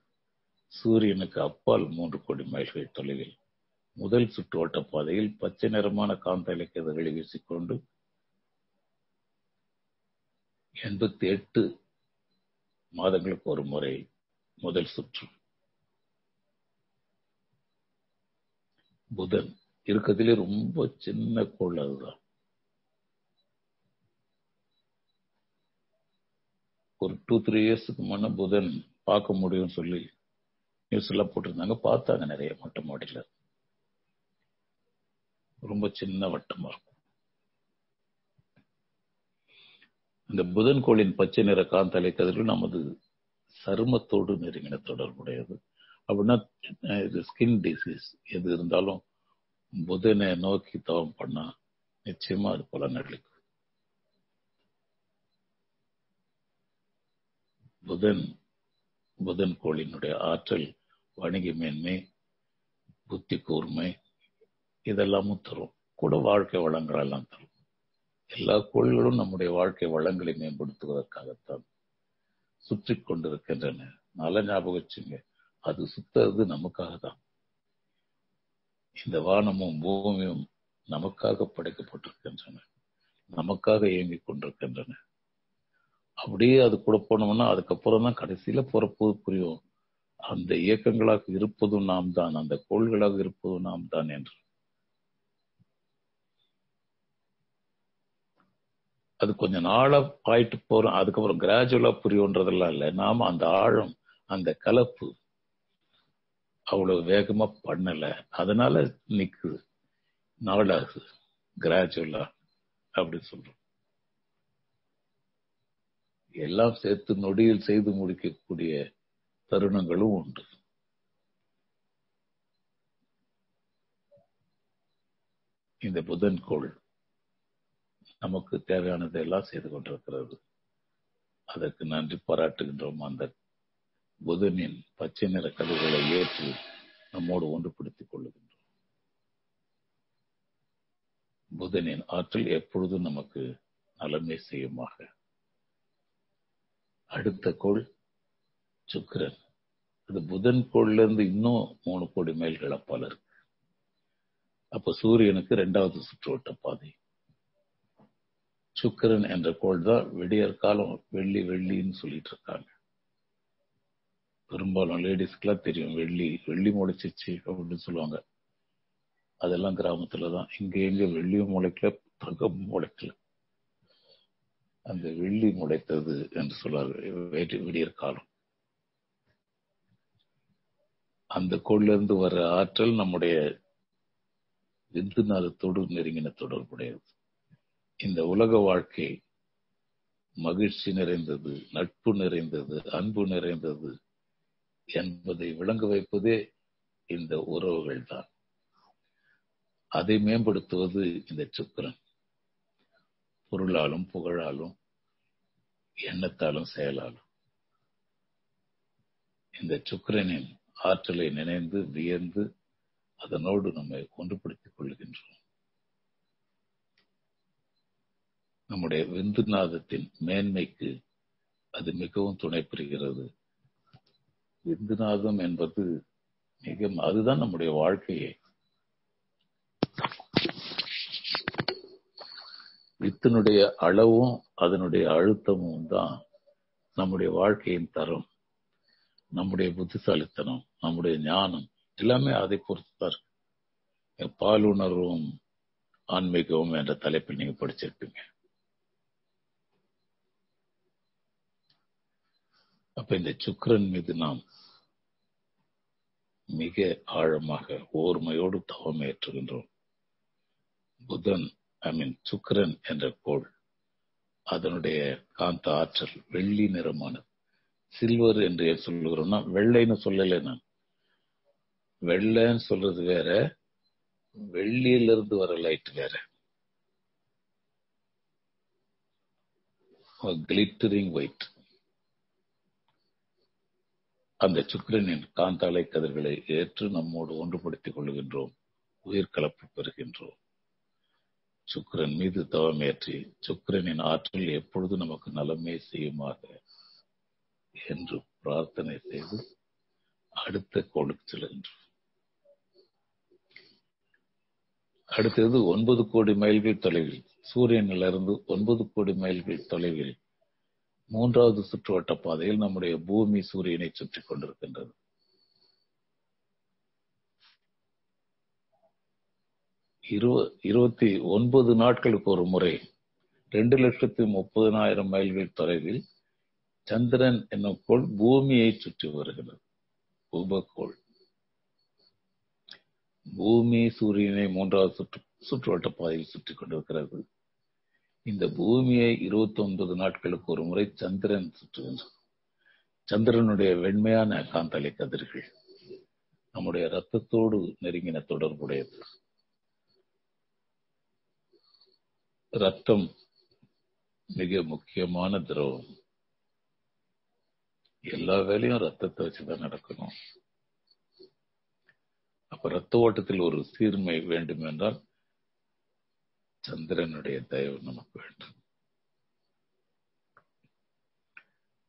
சூரியனுக்கு அப்பால் மூன்று கோடி மைல்கள் தொலைவில். முதல் சுற்றுவட்ட பாதையில் பச்சை நிறமான காந்த இலக்கியங்களை வீசிக்கொண்டு எண்பத்தி எட்டு மாதங்களுக்கு ஒரு முறை முதல் சுற்று. புதன் இருக்கிறதுலே ரொம்ப சின்ன கோள் அதுதான். ஒரு டூ த்ரீ இயர்ஸ்க்கு முன்ன புதன் பார்க்க முடியும்னு சொல்லி நியூஸ் எல்லாம் போட்டிருந்தாங்க. பார்த்தாங்க நிறைய மொட்டை மாடியில். ரொம்ப சின்ன வட்டமா இருக்கும். இந்த புதன் கோளின் பச்சை நிற காந்தலை கதிர்கள் நமது சருமத்தோடு நெருங்கின தொடர்புடையது. அப்படின்னா இது ஸ்கின் டிசீஸ் எது இருந்தாலும் புதனை நோக்கி தவம் பண்ணா நிச்சயமா அது பலன் அளிக்கும். புதன் புதன் கோளினுடைய ஆற்றல் வணிக மேன்மை புத்தி கூர்மை இதெல்லாமும் தரும். கூட வாழ்க்கை வளங்கள் எல்லாம் தரும். எல்லா கோள்களும் நம்முடைய வாழ்க்கை வளங்களை மேம்படுத்துவதற்காகத்தான் சுற்றி கொண்டிருக்கின்றன. நல்ல ஞாபகம் வச்சுங்க. அது சுத்துறது நமக்காக தான் இந்த வானமும் பூமியும் நமக்காக படைக்கப்பட்டிருக்கின்றன. நமக்காக இயங்கிக் கொண்டிருக்கின்றன. அப்படியே அது கூட போனோம்னா அதுக்கப்புறம் தான் கடைசியில போறப்போது புரியும். அந்த இயக்கங்களாக இருப்பதும் நாம் தான் அந்த கோள்களாக இருப்பதும் நாம் தான் என்று. அது கொஞ்ச நாளா ஆயிட்டு போறோம். அதுக்கப்புறம் கிராஜுவலா புரியுன்றதெல்லாம் இல்ல. நாம அந்த ஆழம் அந்த கலப்பு அவ்வளவு வேகமா பண்ணல. அதனால நிக்குது நாளாகுது. கிராஜுவலா அப்படின்னு சொல்றோம். எல்லாம் சேர்த்து நொடியில் செய்து முடிக்கக்கூடிய தருணங்களும் உண்டு. இந்த புதன் கோள் நமக்கு தேவையானதை எல்லாம் செய்து கொண்டிருக்கிறது. அதற்கு நன்றி பாராட்டுகின்றோம். அந்த புதனின் பச்சை நிற கதிர்களை ஏற்று நம்மோடு ஒன்றுபடுத்திக் கொள்ளுகின்றோம். புதனின் ஆற்றல் எப்பொழுதும் நமக்கு நலமே செய்யுமாக? அடுத்த கோள் சுக்கரன். அது புதன் கோள்ல இருந்து இன்னும் மூணு கோடி மைல்கள் அப்பால் இருக்கு. அப்ப சூரியனுக்கு இரண்டாவது சுற்றுவட்ட பாதை. சுக்கிரன் என்ற கோள் தான் விடியற் காலம் வெள்ளி வெள்ளின்னு சொல்லிட்டு இருக்காங்க பெரும்பாலும் லேடிஸ்க்கெல்லாம் தெரியும் வெள்ளி வெள்ளி முளைச்சிச்சு அப்படின்னு சொல்லுவாங்க. அதெல்லாம் கிராமத்துல தான் இங்க எங்க வெள்ளியும் முளைக்கல தங்கம் முளைக்கல. அந்த வெள்ளி முளைத்தது என்று சொல்வார்கள் விடியற் காலம். அந்த கோள்ல இருந்து வர்ற ஆற்றல் நம்முடைய விந்து நாதத்தோடு நெருங்கின தொடர்புடையது. இந்த உலக வாழ்க்கை மகிழ்ச்சி நிறைந்தது நட்பு நிறைந்தது அன்பு நிறைந்தது என்பதை விளங்க வைப்பதே இந்த உறவுகள் தான். அதை மேம்படுத்துவது இந்த சுக்கிரன். பொருளாலும் புகழாலும் எண்ணத்தாலும் செயலாலும். இந்த சுக்கிரனின் ஆற்றலை நினைந்து வியந்து அதனோடு நம்மை ஒன்றுபடுத்திக் கொள்கின்றோம். நம்முடைய விந்துநாதத்தின் மேன்மைக்கு அது மிகவும் துணை புரிகிறது. விந்துநாதம் என்பது மிக அதுதான் நம்முடைய வாழ்க்கையை. வித்தினுடைய அளவும் அதனுடைய அழுத்தமும் தான் நம்முடைய வாழ்க்கையின் தரம் நம்முடைய புத்திசாலித்தனம் நம்முடைய ஞானம் எல்லாமே அதை பொறுத்துதான் இருக்கு. பாலுணர்வும் ஆன்மீகமும் என்ற தலைப்பில் நீங்க படிச்சிருப்பீங்க. அப்ப இந்த சுக்கரன் மீது நாம் மிக ஆழமாக ஓர்மையோடு தவம் ஏற்றுகின்றோம். புதன் ஐ மீன் சுக்கரன் என்ற கோள் அதனுடைய காந்த ஆற்றல் வெள்ளி நிறமானது. சில்வர் என்று சொல்லுகிறோம்னா வெள்ளைன்னு சொல்லலை நான். வெள்ளைன்னு சொல்றது வேற வெள்ளியிலிருந்து வர லைட் வேற. கிளிட்டரிங் ஒயிட் அந்த சுக்கிரனின் காந்தாலை கதிர்களை ஏற்று நம்மோடு ஒன்றுபடுத்திக் கொள்கின்றோம் உயிர் கலப்பு பெறுகின்றோம். சுக்கிரன் மீது தவமேற்றி சுக்கிரனின் ஆற்றல் எப்பொழுது நமக்கு நலமே செய்யுமாக என்று பிரார்த்தனை செய்து அடுத்த கோளுக்கு செல்கின்றோம். அடுத்தது ஒன்பது கோடி மைல்கள் தொலைவில் சூரியனிலிருந்து ஒன்பது கோடி மைல்கள் தொலைவில் மூன்றாவது சுற்றுவட்ட பாதையில் நம்முடைய பூமி சூரியனை சுற்றி கொண்டிருக்கின்றது. இருபத்தி ஒன்பது நாட்களுக்கு ஒரு முறை ரெண்டு லட்சத்தி முப்பதனாயிரம் மைல்கள் தொலைவில் சந்திரன் என்னும் கோள் பூமியை சுற்றி வருகிறது. பூபக்கோள். பூமி சூரியனை மூன்றாவது சுற்று சுற்றுவட்ட பாதையில் சுற்றி கொண்டிருக்கிறது. இந்த பூமியை இருபத்தி ஒன்பது நாட்களுக்கு ஒரு முறை சந்திரன் சுற்றுகின்றார் சந்திரனுடைய வெண்மையான காந்தலை கதிர்கள் நம்முடைய ரத்தத்தோடு நெருங்கின தொடர்புடையது. ரத்தம் மிக முக்கியமான திரவம். எல்லா வேலையும் ரத்தத்தை வச்சுதான் நடக்கணும். அப்ப ரத்த ஓட்டத்தில் ஒரு சீர்மை வேண்டும் என்றால் சந்திரனுடைய தயவு நமக்கு வேண்டும்.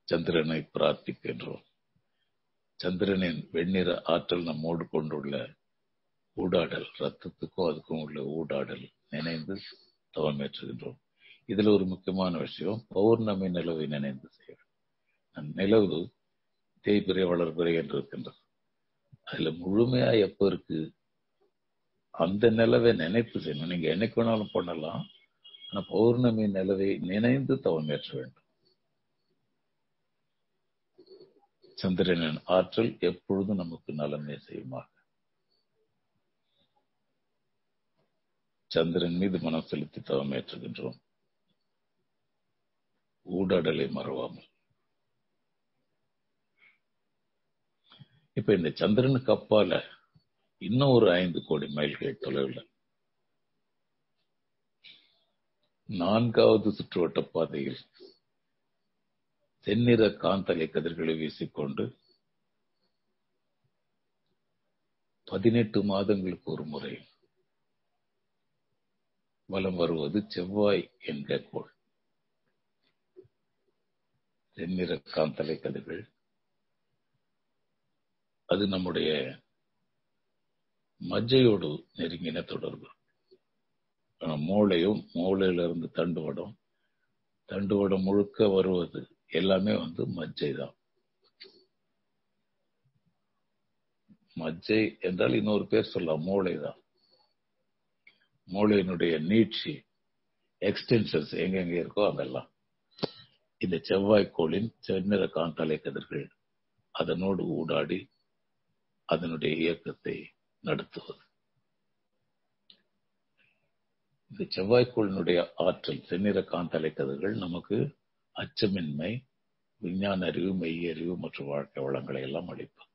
சந்திரனை பிரார்த்திக்கின்றோம். சந்திரனின் வெண்ணிற ஆற்றல் நம்மோடு கொண்டுள்ள ஊடாடல் ரத்தத்துக்கும் அதுக்கும் உள்ள ஊடாடல் நினைந்து தவமேற்றுகின்றோம். இதுல ஒரு முக்கியமான விஷயம் பௌர்ணமி நிலவை நினைந்து செய்ய நிலவு தேய்பிரை வளர்பிறை என்று இருக்கின்றது. அதுல முழுமையா எப்ப இருக்கு? அந்த நிலவை நினைப்பு செய்யணும். நீங்க என்னைக்கு வேணாலும் பண்ணலாம். ஆனா பௌர்ணமி நிலவை நினைந்து தவமேற்ற வேண்டும். சந்திரனின் ஆற்றல் எப்பொழுதும் நமக்கு நலமே செய்யுமாக. சந்திரன் மீது மனம் செலுத்தி தவமேற்றுகின்றோம் ஊடாடலை மறவாமல். இப்ப இந்த சந்திரனுக்கு அப்பால இன்னும் ஒரு ஐந்து கோடி மைல்கள் தொலைவில். நான்காவது சுற்றுவட்ட பாதையில் தென்னிற காந்தலை கதிர்களை வீசிக்கொண்டு பதினெட்டு மாதங்களுக்கு ஒரு முறை வலம் வருவது செவ்வாய் என்ற கோள். தென்னிற காந்தலை கதிர்கள். அது நம்முடைய மஜ்ஜையோடு நெருங்கின தொடர்பு. மூளையும் மூளையிலிருந்து தண்டுவடம். தண்டுவடம் முழுக்க வருவது எல்லாமே வந்து மஜ்ஜை தான். மஜ்ஜை என்றால் இன்னொரு பேர் சொல்லலாம் மூளை தான். மூளையினுடைய நீட்சி எக்ஸ்டென்ஷன்ஸ் எங்கெங்க இருக்கோ அங்கெல்லாம் இந்த செவ்வாய்க்கோளின் செந்நிற காந்தலை கதிர்கள் அதனோடு ஊடாடி அதனுடைய இயக்கத்தை நடத்துவது. இந்த செவ்வாய்க்கோளினுடைய ஆற்றல் செந்நிற காந்தலை கதிர்கள் நமக்கு அச்சமின்மை விஞ்ஞான அறிவு மெய்யறிவு மற்றும் வாழ்க்கை வளங்களை எல்லாம் அளிப்பது.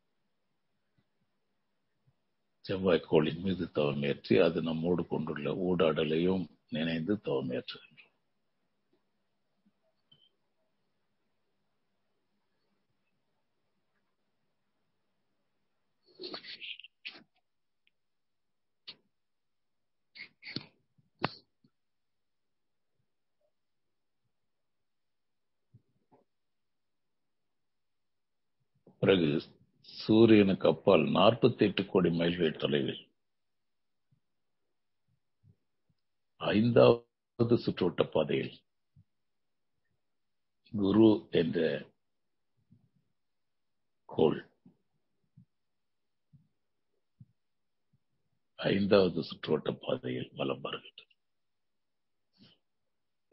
செவ்வாய்க்கோளின் மீது தவமேற்றி அது நம்மோடு கொண்டுள்ள ஊடாடலையும் நினைந்து தவமேற்று பிறகு சூரியனுக்கு அப்பால் நாற்பத்தி எட்டு கோடி மைல்கள் தொலைவில். ஐந்தாவது சுற்றுவட்ட பாதையில் குரு என்ற கோள். ஐந்தாவது சுற்றுவட்ட பாதையில் வலம் வருகிறது.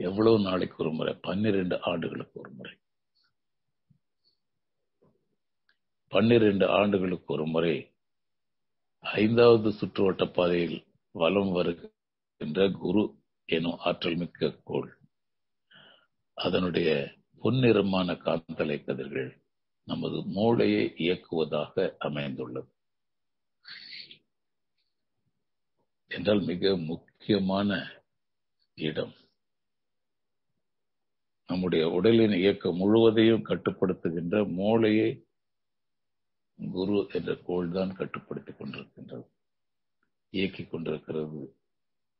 எவ்வளவு நாளைக்கு ஒரு முறை பன்னிரண்டு ஆண்டுகளுக்கு ஒரு முறை பன்னிரண்டு ஆண்டுகளுக்கு ஒரு முறை ஐந்தாவது சுற்றுவட்ட பாதையில் வலம் வருகின்ற குரு எனும் ஆற்றல் மிக்க கோள். அதனுடைய பொன்னிறமான காந்தலை கதிர்கள் நமது மூளையை இயக்குவதாக அமைந்துள்ளது. என்றால் மிக முக்கியமான இடம். நம்முடைய உடலின் இயக்கம் முழுவதையும் கட்டுப்படுத்துகின்ற மூளையை குரு என்ற கோள் தான் கட்டுப்படுத்திக் கொண்டிருக்கின்றது இயக்கிக் கொண்டிருக்கிறது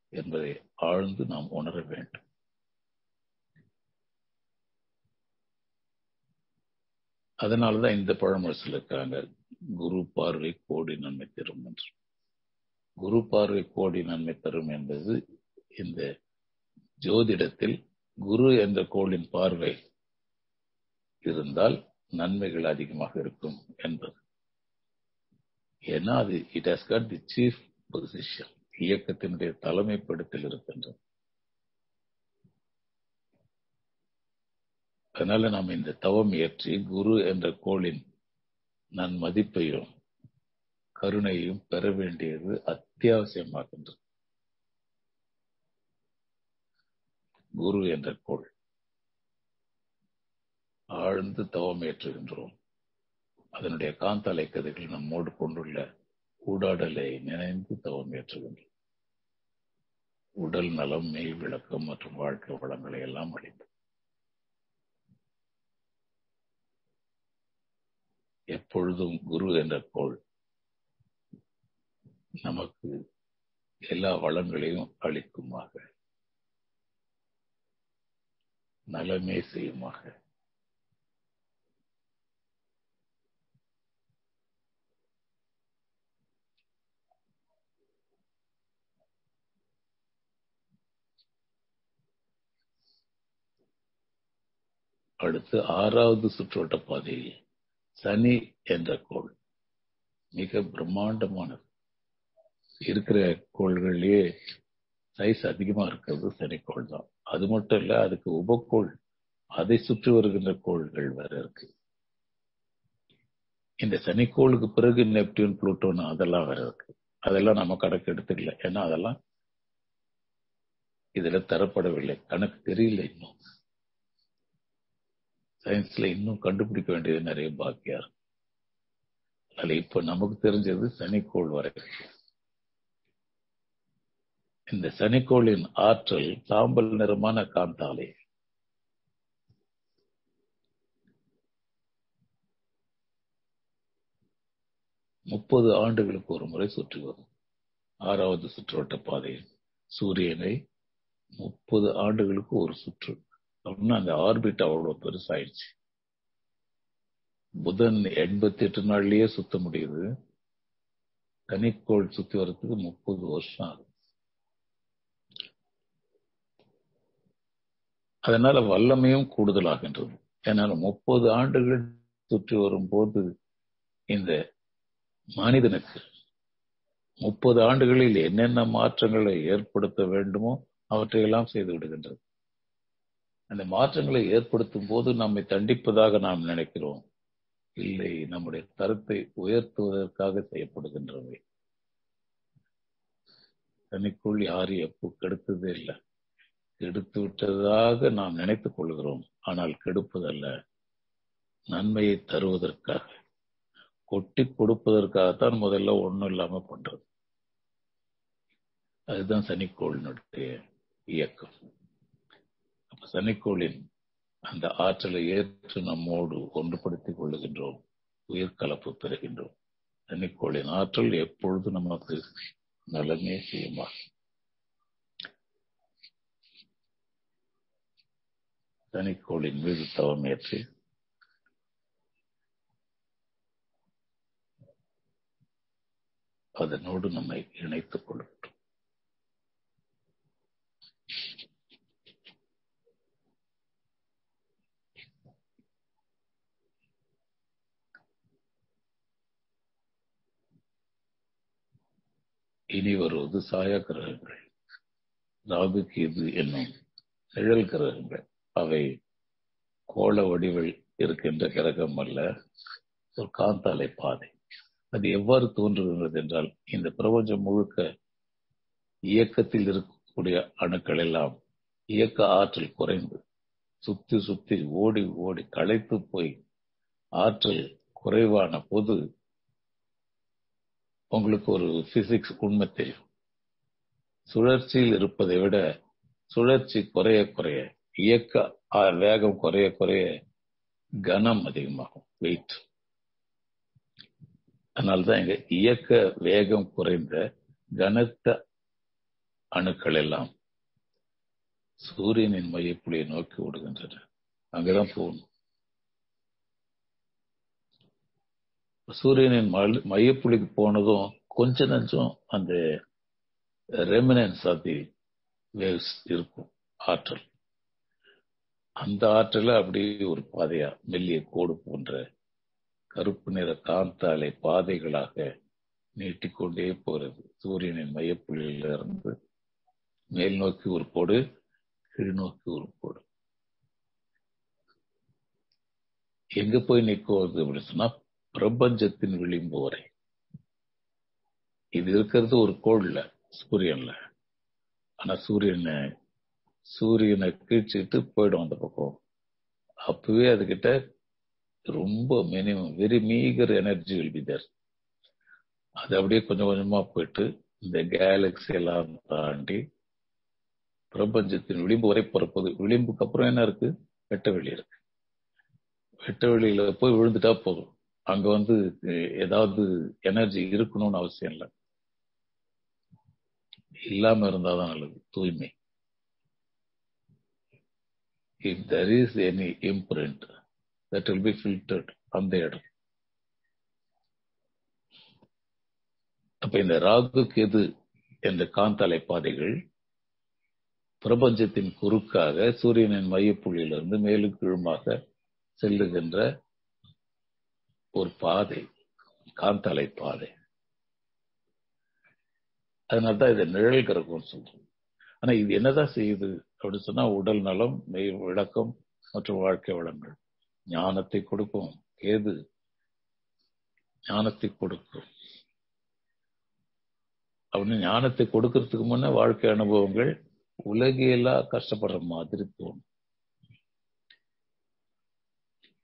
என்பதை ஆழ்ந்து நாம் உணர வேண்டும். அதனாலதான் இந்த பழமொழி சொல்லிருக்காங்க குரு பார்வை கோடி நன்மை தரும் என்று. குரு பார்வை கோடி நன்மை தரும் என்பது இந்த ஜோதிடத்தில் குரு என்ற கோளின் பார்வை இருந்தால் நன்மைகள் அதிகமாக இருக்கும் என்பது. ஏன்னா அது it has got the chief position இயக்கத்தினுடைய தலைமைப்படுத்தல் இருக்கின்றது. அதனால நாம் இந்த தவம் இயற்றி குரு என்ற கோளின் நன் மதிப்பையும் கருணையும் பெற வேண்டியது அத்தியாவசியமாகின்றது. குரு என்ற கோள். ஆழ்ந்து தவம் ஏற்றுகின்றோம் அதனுடைய காந்தாலை கதைகள் நம்மோடு கொண்டுள்ள ஊடாடலை நினைந்து தவம் ஏற்றுகின்றோம் உடல் நலம் மெய் விளக்கம் மற்றும் வாழ்க்கை வளங்களை எல்லாம் அளித்து எப்பொழுதும் குரு என்ற கோள் நமக்கு எல்லா வளங்களையும் அளிக்குமாக நலமே செய்யுமாக. அடுத்து ஆறாவது சுற்றோட்ட பாதையில் சனி என்ற கோள். மிக பிரம்மாண்டமானது. இருக்கிற கோள்கள்லயே சைஸ் அதிகமா இருக்கிறது சனிக்கோள் தான். அது மட்டும் இல்ல அதுக்கு உபக்கோள் அதை சுற்றி வருகின்ற கோள்கள் வேற இருக்கு. இந்த சனிக்கோளுக்கு பிறகு நெப்டியூன் புளூட்டோன் அதெல்லாம் வேற இருக்கு. அதெல்லாம் நம்ம கணக்கு எடுத்துக்கல. ஏன்னா அதெல்லாம் இதுல தரப்படவில்லை. கணக்கு தெரியல இன்னும். சயின்ஸ்ல இன்னும் கண்டுபிடிக்க வேண்டியது நிறைய பாக்கியா இருக்கு. அதுல இப்ப நமக்கு தெரிஞ்சது சனிக்கோள் வரைக்கும் இந்த சனிக்கோளின் ஆற்றல் சாம்பல் நிறமான காந்தாலே. முப்பது ஆண்டுகளுக்கு ஒரு முறை சுற்றி வரும். ஆறாவது சுற்றுவட்ட பாதையில் சூரியனை முப்பது ஆண்டுகளுக்கு ஒரு சுற்று. அப்படின்னா அந்த ஆர்பிட் அவ்வளவு பெருசாயிடுச்சு. புதன் எண்பத்தி எட்டு நாள்லயே சுத்த முடியுது. கனிக்கோள் சுத்தி வர்றதுக்கு முப்பது வருஷம் ஆகுது. அதனால வல்லமையும் கூடுதலாகின்றது. ஏன்னால் முப்பது ஆண்டுகள் சுற்றி வரும்போது இந்த மனிதனுக்கு முப்பது ஆண்டுகளில் என்னென்ன மாற்றங்களை ஏற்படுத்த வேண்டுமோ அவற்றையெல்லாம் செய்து விடுகின்றது. அந்த மாற்றங்களை ஏற்படுத்தும் போது நம்மை தண்டிப்பதாக நாம் நினைக்கிறோம். இல்லை நம்முடைய தரத்தை உயர்த்துவதற்காக செய்யப்படுகின்றவை. தனிக்குள் யாரும் எப்போ கெடுத்ததே இல்லை. கெடுத்து விட்டதாக நாம் நினைத்துக் கொள்கிறோம். ஆனால் கெடுப்பதல்ல. நன்மையை தருவதற்காக. கொட்டி கொடுப்பதற்காகத்தான் முதல்ல ஒண்ணும் இல்லாம பண்றது. அதுதான் சனிக்கோளினுடைய இயக்கம். சனிக்கோளின் அந்த ஆற்றலை ஏற்று நம்மோடு ஒன்றுபடுத்திக் கொள்ளுகின்றோம். உயிர் கலப்பு பெறுகின்றோம். சனிக்கோளின் ஆற்றல் எப்பொழுது நமக்கு நலமே செய்யுமா சனிக்கோளின் மீது தவம் ஏற்று அதனோடு நம்மை இணைத்துக் கொள்ளட்டும். இனி வருவது சாயா கிரகங்கள் ராகு கேது என்னும் நிழல் கிரகங்கள். அவை கோள வடிவில் இருக்கின்ற கிரகம் அல்ல ஒரு காந்தாலை பாதை. அது எவ்வாறு தோன்றுகின்றது என்றால் இந்த பிரபஞ்சம் முழுக்க இயக்கத்தில் இருக்கக்கூடிய அணுக்கள் எல்லாம் இயக்க ஆற்றல் குறைந்து சுத்தி சுத்தி ஓடி ஓடி களைத்து போய் ஆற்றல் குறைவான போது உங்களுக்கு ஒரு பிசிக்ஸ் உண்மை தெரியும். சுழற்சியில் இருப்பதை விட சுழற்சி குறைய குறைய இயக்க வேகம் குறைய குறைய கனம் அதிகமாகும் வெயிட் அதனால்தான் இங்க இயக்க வேகம் குறைந்த கனத்த அணுக்கள் எல்லாம் சூரியனின் மையப்புள்ளியை நோக்கி ஓடுகின்றன. அங்கதான் போகணும். சூரியனின் மையப்புள்ளிக்கு போனதும் கொஞ்ச நஞ்சம் அந்த ரெமினன்ஸ் ஆஃப் தி வேவ்ஸ் இருக்கும் ஆற்றல். அந்த ஆற்றல அப்படியே ஒரு பாதையா மெல்லிய கோடு போன்ற கருப்பு நிற காந்தாலை பாதைகளாக நீட்டிக்கொண்டே போறது சூரியனின் மையப்புள்ளியில இருந்து மேல் நோக்கி ஒரு கோடு கீழ் நோக்கி ஒரு கோடு. எங்க போய் நிற்குவது அப்படின்னு சொன்னா பிரபஞ்சத்தின் விளிம்பு வரை இது இருக்கிறது ஒரு கோள்ல சூரியன்ல. ஆனா சூரியனை சூரியனை கீழ்ச்சிட்டு போயிடும் அந்த பக்கம். அப்பவே அதுகிட்ட ரொம்ப minimum very meagre energy will be there அது அப்படியே கொஞ்சம் கொஞ்சமா போயிட்டு இந்த கேலக்சி எல்லாம் தாண்டி பிரபஞ்சத்தின் விளிம்பு வரை பிறப்பது விளிம்புக்கு அப்புறம் என்ன இருக்கு? வெட்ட வெளி இருக்கு. வெட்ட வெளியில போய் விழுந்துட்டா போதும். அங்க வந்து ஏதாவது எனர்ஜி இருக்கணும்னு அவசியம் இல்லை. இல்லாம இருந்தாதான் நல்லது. தூய்மை. If there is any imprint that will be filtered அந்த இடம் அப்ப இந்த ராகு கேது என்ற காந்தலை பாதைகள் பிரபஞ்சத்தின் குறுக்காக சூரியனின் மையப்புள்ளியிலிருந்து மேலும் கீழுமாக செல்லுகின்ற ஒரு பாதை காந்தலை பாதை. அதனால்தான் இதை நிழல் கிரகம்னு சொல்றோம். ஆனா இது என்னதான் செய்யுது அப்படின்னு சொன்னா உடல் நலம் மெய் விளக்கம் மற்றும் வாழ்க்கை வளங்கள். ஞானத்தை கொடுக்கும். கேது ஞானத்தை கொடுக்கும். அப்படின்னு ஞானத்தை கொடுக்கறதுக்கு முன்ன வாழ்க்கை அனுபவங்கள் உலகியெல்லாம் கஷ்டப்படுற மாதிரி தோணும்.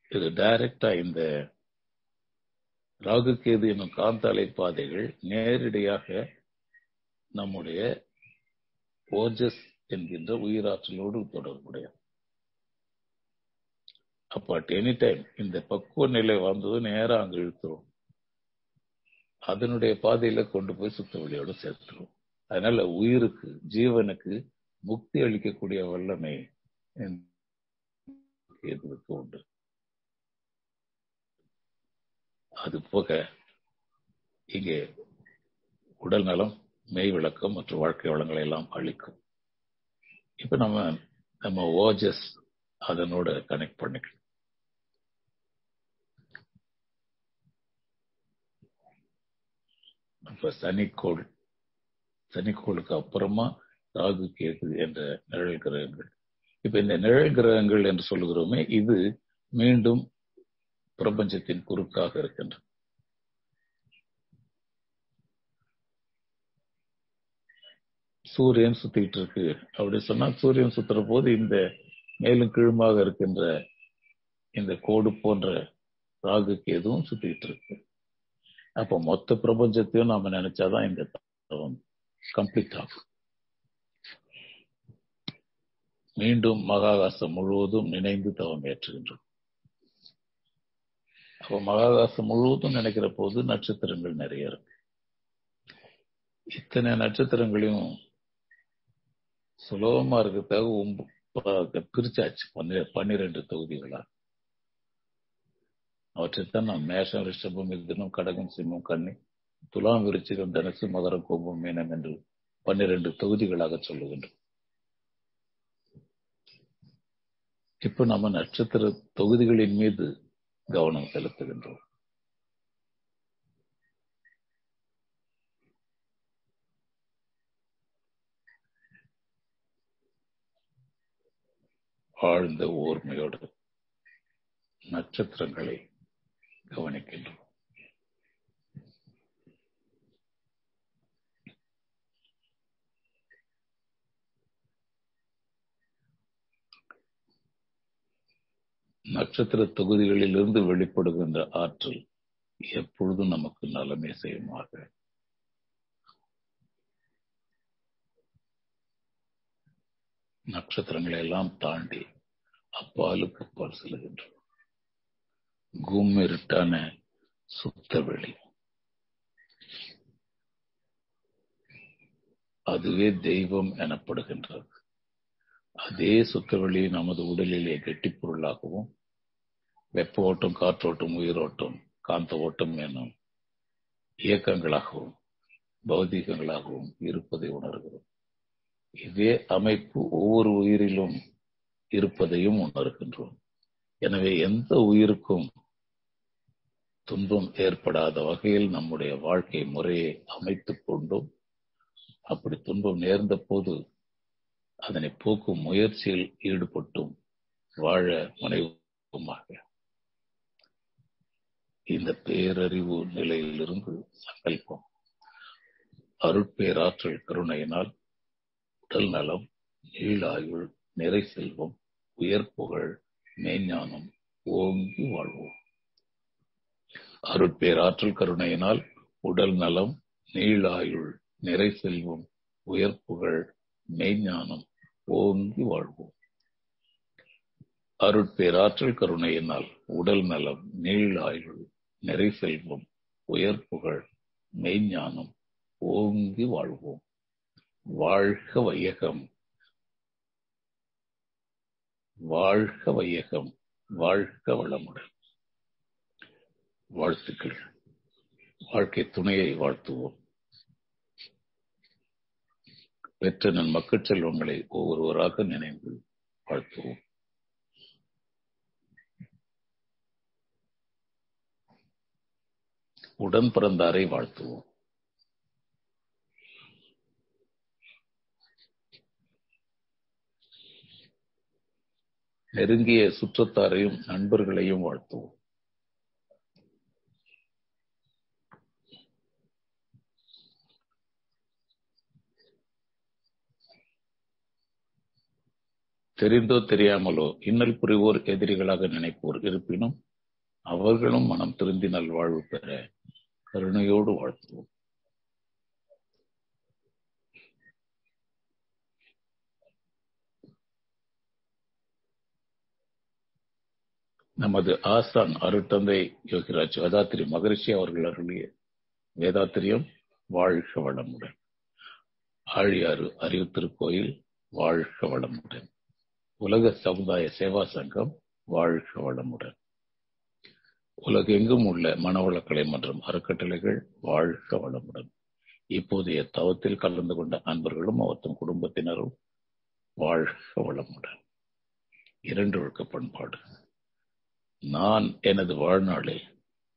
இது டைரக்டா இந்த ராகு கேது என்னும் காந்தாலை பாதைகள் நேரடியாக நம்முடைய ஓஜஸ் என்கின்ற உயிராற்றலோடு தொடர்புடைய அப்ப அட் எனி டைம் இந்த பக்குவ நிலை வாழ்ந்தது நேரம் அங்கு இழுத்துரும். அதனுடைய பாதையில கொண்டு போய் சுத்த வழியோட சேர்த்துரும். அதனால உயிருக்கு ஜீவனுக்கு முக்தி அளிக்கக்கூடிய வல்லமை இதுக்கு உண்டு. அது போக இங்கே உடல் நலம் மெய் விளக்கம் மற்றும் வாழ்க்கை வளங்களை எல்லாம் அளிக்கும். இப்ப நம்ம நம்ம ஓஜஸ் அதனோட கனெக்ட் பண்ணிக்கணும். இப்ப சனிக்கோள் சனிக்கோளுக்கு அப்புறமா ராகு கேது என்ற நிழல் கிரகங்கள். இப்ப இந்த நிழல் கிரகங்கள் என்று சொல்லுகிறோமே இது மீண்டும் பிரபஞ்சத்தின் குறுக்காக இருக்கின்றன. சூரியன் சுத்திட்டு இருக்கு. அப்படி சொன்னா சூரியன் சுத்துற போது இந்த மேலும் கீழுமாக இருக்கின்ற இந்த கோடு போன்ற ராகுக்கு எதுவும் சுத்திட்டு இருக்கு. அப்ப மொத்த பிரபஞ்சத்தையும் நாம நினைச்சாதான் இந்த தவம் கம்ப்ளீட் ஆகும். மீண்டும் மகாகாசம் முழுவதும் நினைந்து தவம் ஏற்றுகின்றோம். அப்ப மகாகாசம் முழுவதும் நினைக்கிற போது நட்சத்திரங்கள் நிறைய இருக்கு. இத்தனை நட்சத்திரங்களையும் சுலபமா இருக்கிறதுக்காக பிரிச்சாச்சு. பன்னிரெண்டு தொகுதிகளா. அவற்றைத்தான் நான் மேஷம் ரிஷபம் மிதுனம் கடகம் சிம்மம் கண்ணி துலாம் விருச்சிகம் தனுசு மதுர கோபம் மீனம் என்று பன்னிரண்டு தொகுதிகளாக சொல்லுகின்றோம். இப்ப நம்ம நட்சத்திர தொகுதிகளின் மீது கவனம் செலுத்துகின்றோம். ஆழ்ந்த ஓர்மையோடு நட்சத்திரங்களை கவனிக்கின்றோம். நட்சத்திர தொகுதிகளிலிருந்து வெளிப்படுகின்ற ஆற்றல் எப்பொழுதும் நமக்கு நலமே செய்யுமாக நட்சத்திரங்களை எல்லாம் தாண்டி அப்பாலுக்கு அப்பால் செல்கின்றோம். கும்மிருட்டான சுத்தவெளி அதுவே தெய்வம் எனப்படுகின்றது. அதே சுத்தவெளி நமது உடலிலே கெட்டிப் பொருளாகவும் வெப்ப ஓட்டம் காற்றோட்டம் உயிரோட்டம் காந்த ஓட்டம் எனும் இயக்கங்களாகவும் பௌதிகங்களாகவும் இருப்பதை உணர்கிறோம். இதே அமைப்பு ஒவ்வொரு உயிரிலும் இருப்பதையும் உணர்கின்றோம். எனவே எந்த உயிருக்கும் துன்பம் ஏற்படாத வகையில் நம்முடைய வாழ்க்கை முறையை அமைத்துக் கொண்டும். அப்படி துன்பம் நேர்ந்த போது அதனை போக்கும் முயற்சியில் ஈடுபட்டும் வாழ முனைவுமாக. இந்த பேரறிவு நிலையிலிருந்து சங்கல்பம். அருட்பேராற்றல் கருணையினால் உடல் நலம் நீளாயுள் நிறை செல்வம் உயர் புகழ் மெய்ஞானம் ஓங்கி வாழ்வோம். அருட்பேராற்றல் கருணையினால் உடல் நலம் நீளாயுள் நிறை செல்வம் உயர் புகழ் மெய்ஞானம் ஓங்கி வாழ்வோம். அருட்பேராற்றல் கருணையினால் உடல் நலம் நீளாயுள் நிறை செல்வம் உயர் புகழ் மெய்ஞானம் ஓங்கி வாழ்வோம். வாழ்க வையகம். வாழ்க வையகம். வாழ்க வளமுடன். வாழ்த்துக்கள். வாழ்க்கை துணையை வாழ்த்துவோம். பெற்ற நன் மக்கள் செல்வங்களை ஒவ்வொருவராக நினைந்து வாழ்த்துவோம் உடன் பிறந்தாரை வாழ்த்துவோம். நெருங்கிய சுற்றத்தாரையும் நண்பர்களையும் வாழ்த்துவோம். தெரிந்தோ தெரியாமலோ இன்னல் புரிவோர் எதிரிகளாக நினைப்போர் இருப்பினும் அவர்களும் மனம் திருந்தி நல்வாழ்வு பெற கருணையோடு வாழ்த்துவோம். நமது ஆசான் அருட்தந்தை யோகிராஜ் வேதாத்திரி மகரிஷி அவர்கள் அருளிய வேதாத்திரியம் வாழ்க வளமுடன். ஆழியாறு அறிவு திருக்கோயில் வாழ்க வளமுடன். உலக சமுதாய சேவா சங்கம் வாழ்க வளமுடன். உலகெங்கும் உள்ள மனவளக்கலை மற்றும் அறக்கட்டளைகள் வாழ்க வளமுடன். இப்போதைய தவத்தில் கலந்து கொண்ட அன்பர்களும் அவர்த்தம் குடும்பத்தினரும் வாழ்க வளமுடன். இரண்டு ஒழுக்க பண்பாடு. நான் எனது வாழ்நாளே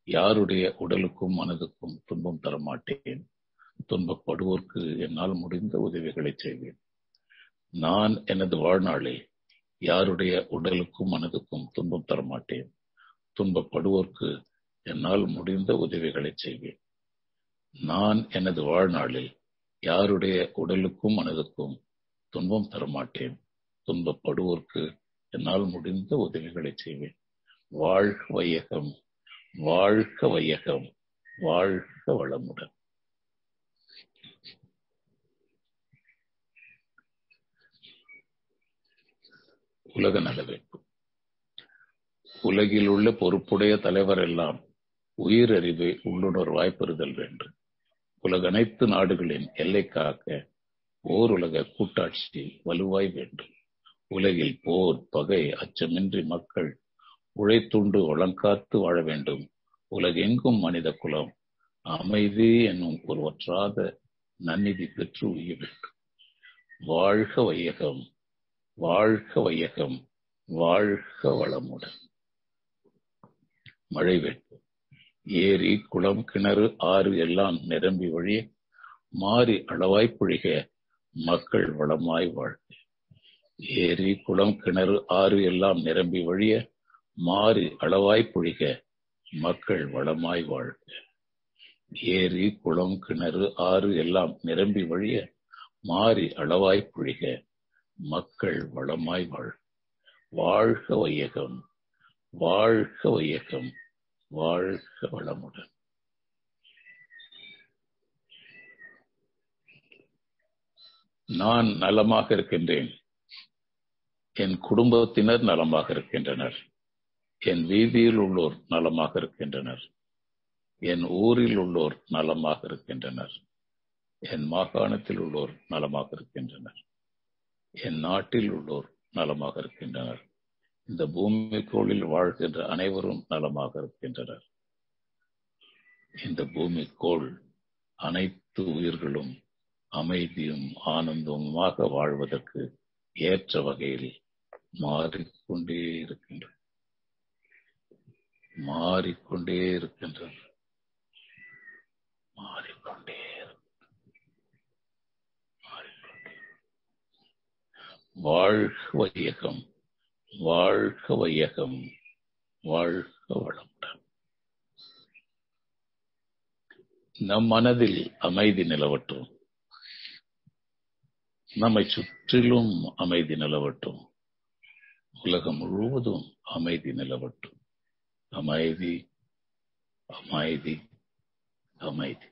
யாருடைய உடலுக்கும் மனதுக்கும் துன்பம் தரமாட்டேன்? துன்பப்படுவோர்க்கு என்னால் முடிந்த உதவிகளை செய்வேன். நான் எனது வாழ்நாளே யாருடைய உடலுக்கும் மனதுக்கும் துன்பம் தர மாட்டேன் துன்பப்படுவோர்க்கு என்னால் முடிந்த உதவிகளை செய்வேன். நான் எனது வாழ்நாளில் யாருடைய உடலுக்கும் மனதுக்கும் துன்பம் தரமாட்டேன். துன்பப்படுவோர்க்கு என்னால் முடிந்த உதவிகளை செய்வேன். வாழ்க வையகம் வாழ்க வையகம் வாழ்க வளமுடன். உலக நலவேட்பு உலகில் உள்ள பொறுப்புடைய தலைவர் எல்லாம் உயிரறிவை உள்ளுணர்வாய் பெறுதல் வேண்டும். உலக அனைத்து நாடுகளின் எல்லை காக்க ஓர் உலக கூட்டாட்சி வலுவாய் வேண்டும். உலகில் போர் பகை அச்சமின்றி மக்கள் உழைத்துண்டு ஒளங்காத்து வாழ வேண்டும். உலகெங்கும் மனித குலம் அமைதி என்னும் ஒரு வற்றாத நன்னிதி பெற்று உய்ய வேண்டும். வாழ்க வையகம். வாழ்க வையகம் வாழ்க வளமுடன். மழை வேட்பு ஏரி குளம் கிணறு ஆறு எல்லாம் நிரம்பி வழிய மாறி அளவாய் பொழிக மக்கள் வளமாய் வாழ்க. ஏரி குளம் கிணறு ஆறு எல்லாம் நிரம்பி வழிய மாறி அளவாய் பொழிக மக்கள் வளமாய் வாழ்க. ஏரி குளம் கிணறு ஆறு எல்லாம் நிரம்பி வழிய மாறி அளவாய் பொழிக மக்கள் வளமாய் வாழ். வாழ்க வையகம் வாழ்க வையகம் வாழ்க வளமுடன். நான் நலமாக இருக்கின்றேன். என் குடும்பத்தினர் நலமாக இருக்கின்றனர். என் வீதியில் உள்ளோர் நலமாக இருக்கின்றனர். என் ஊரில் உள்ளோர் நலமாக இருக்கின்றனர். என் மாகாணத்தில் உள்ளோர் நலமாக இருக்கின்றனர். என் நாட்டில் உள்ளோர் நலமாக இருக்கின்றனர். இந்த பூமிக்கோளில் வாழ்கின்ற அனைவரும் நலமாக இருக்கின்றனர். இந்த பூமிக்கோள் அனைத்து உயிர்களும் அமைதியும் ஆனந்தமுமாக வாழ்வதற்கு ஏற்ற வகையில் மாறிக்கொண்டே இருக்கின்றன. மாறிக்கொண்டே இருக்கின்றனர் மாறிக்கொண்டே வாழ்க வையகம் வாழ்க வையகம் வாழ்க வளமுடன் நம் மனதில் அமைதி நிலவட்டும். நம்மை சுற்றிலும் அமைதி நிலவட்டும். உலகம் முழுவதும் அமைதி நிலவட்டும். அமைதி அமைதி அமைதி.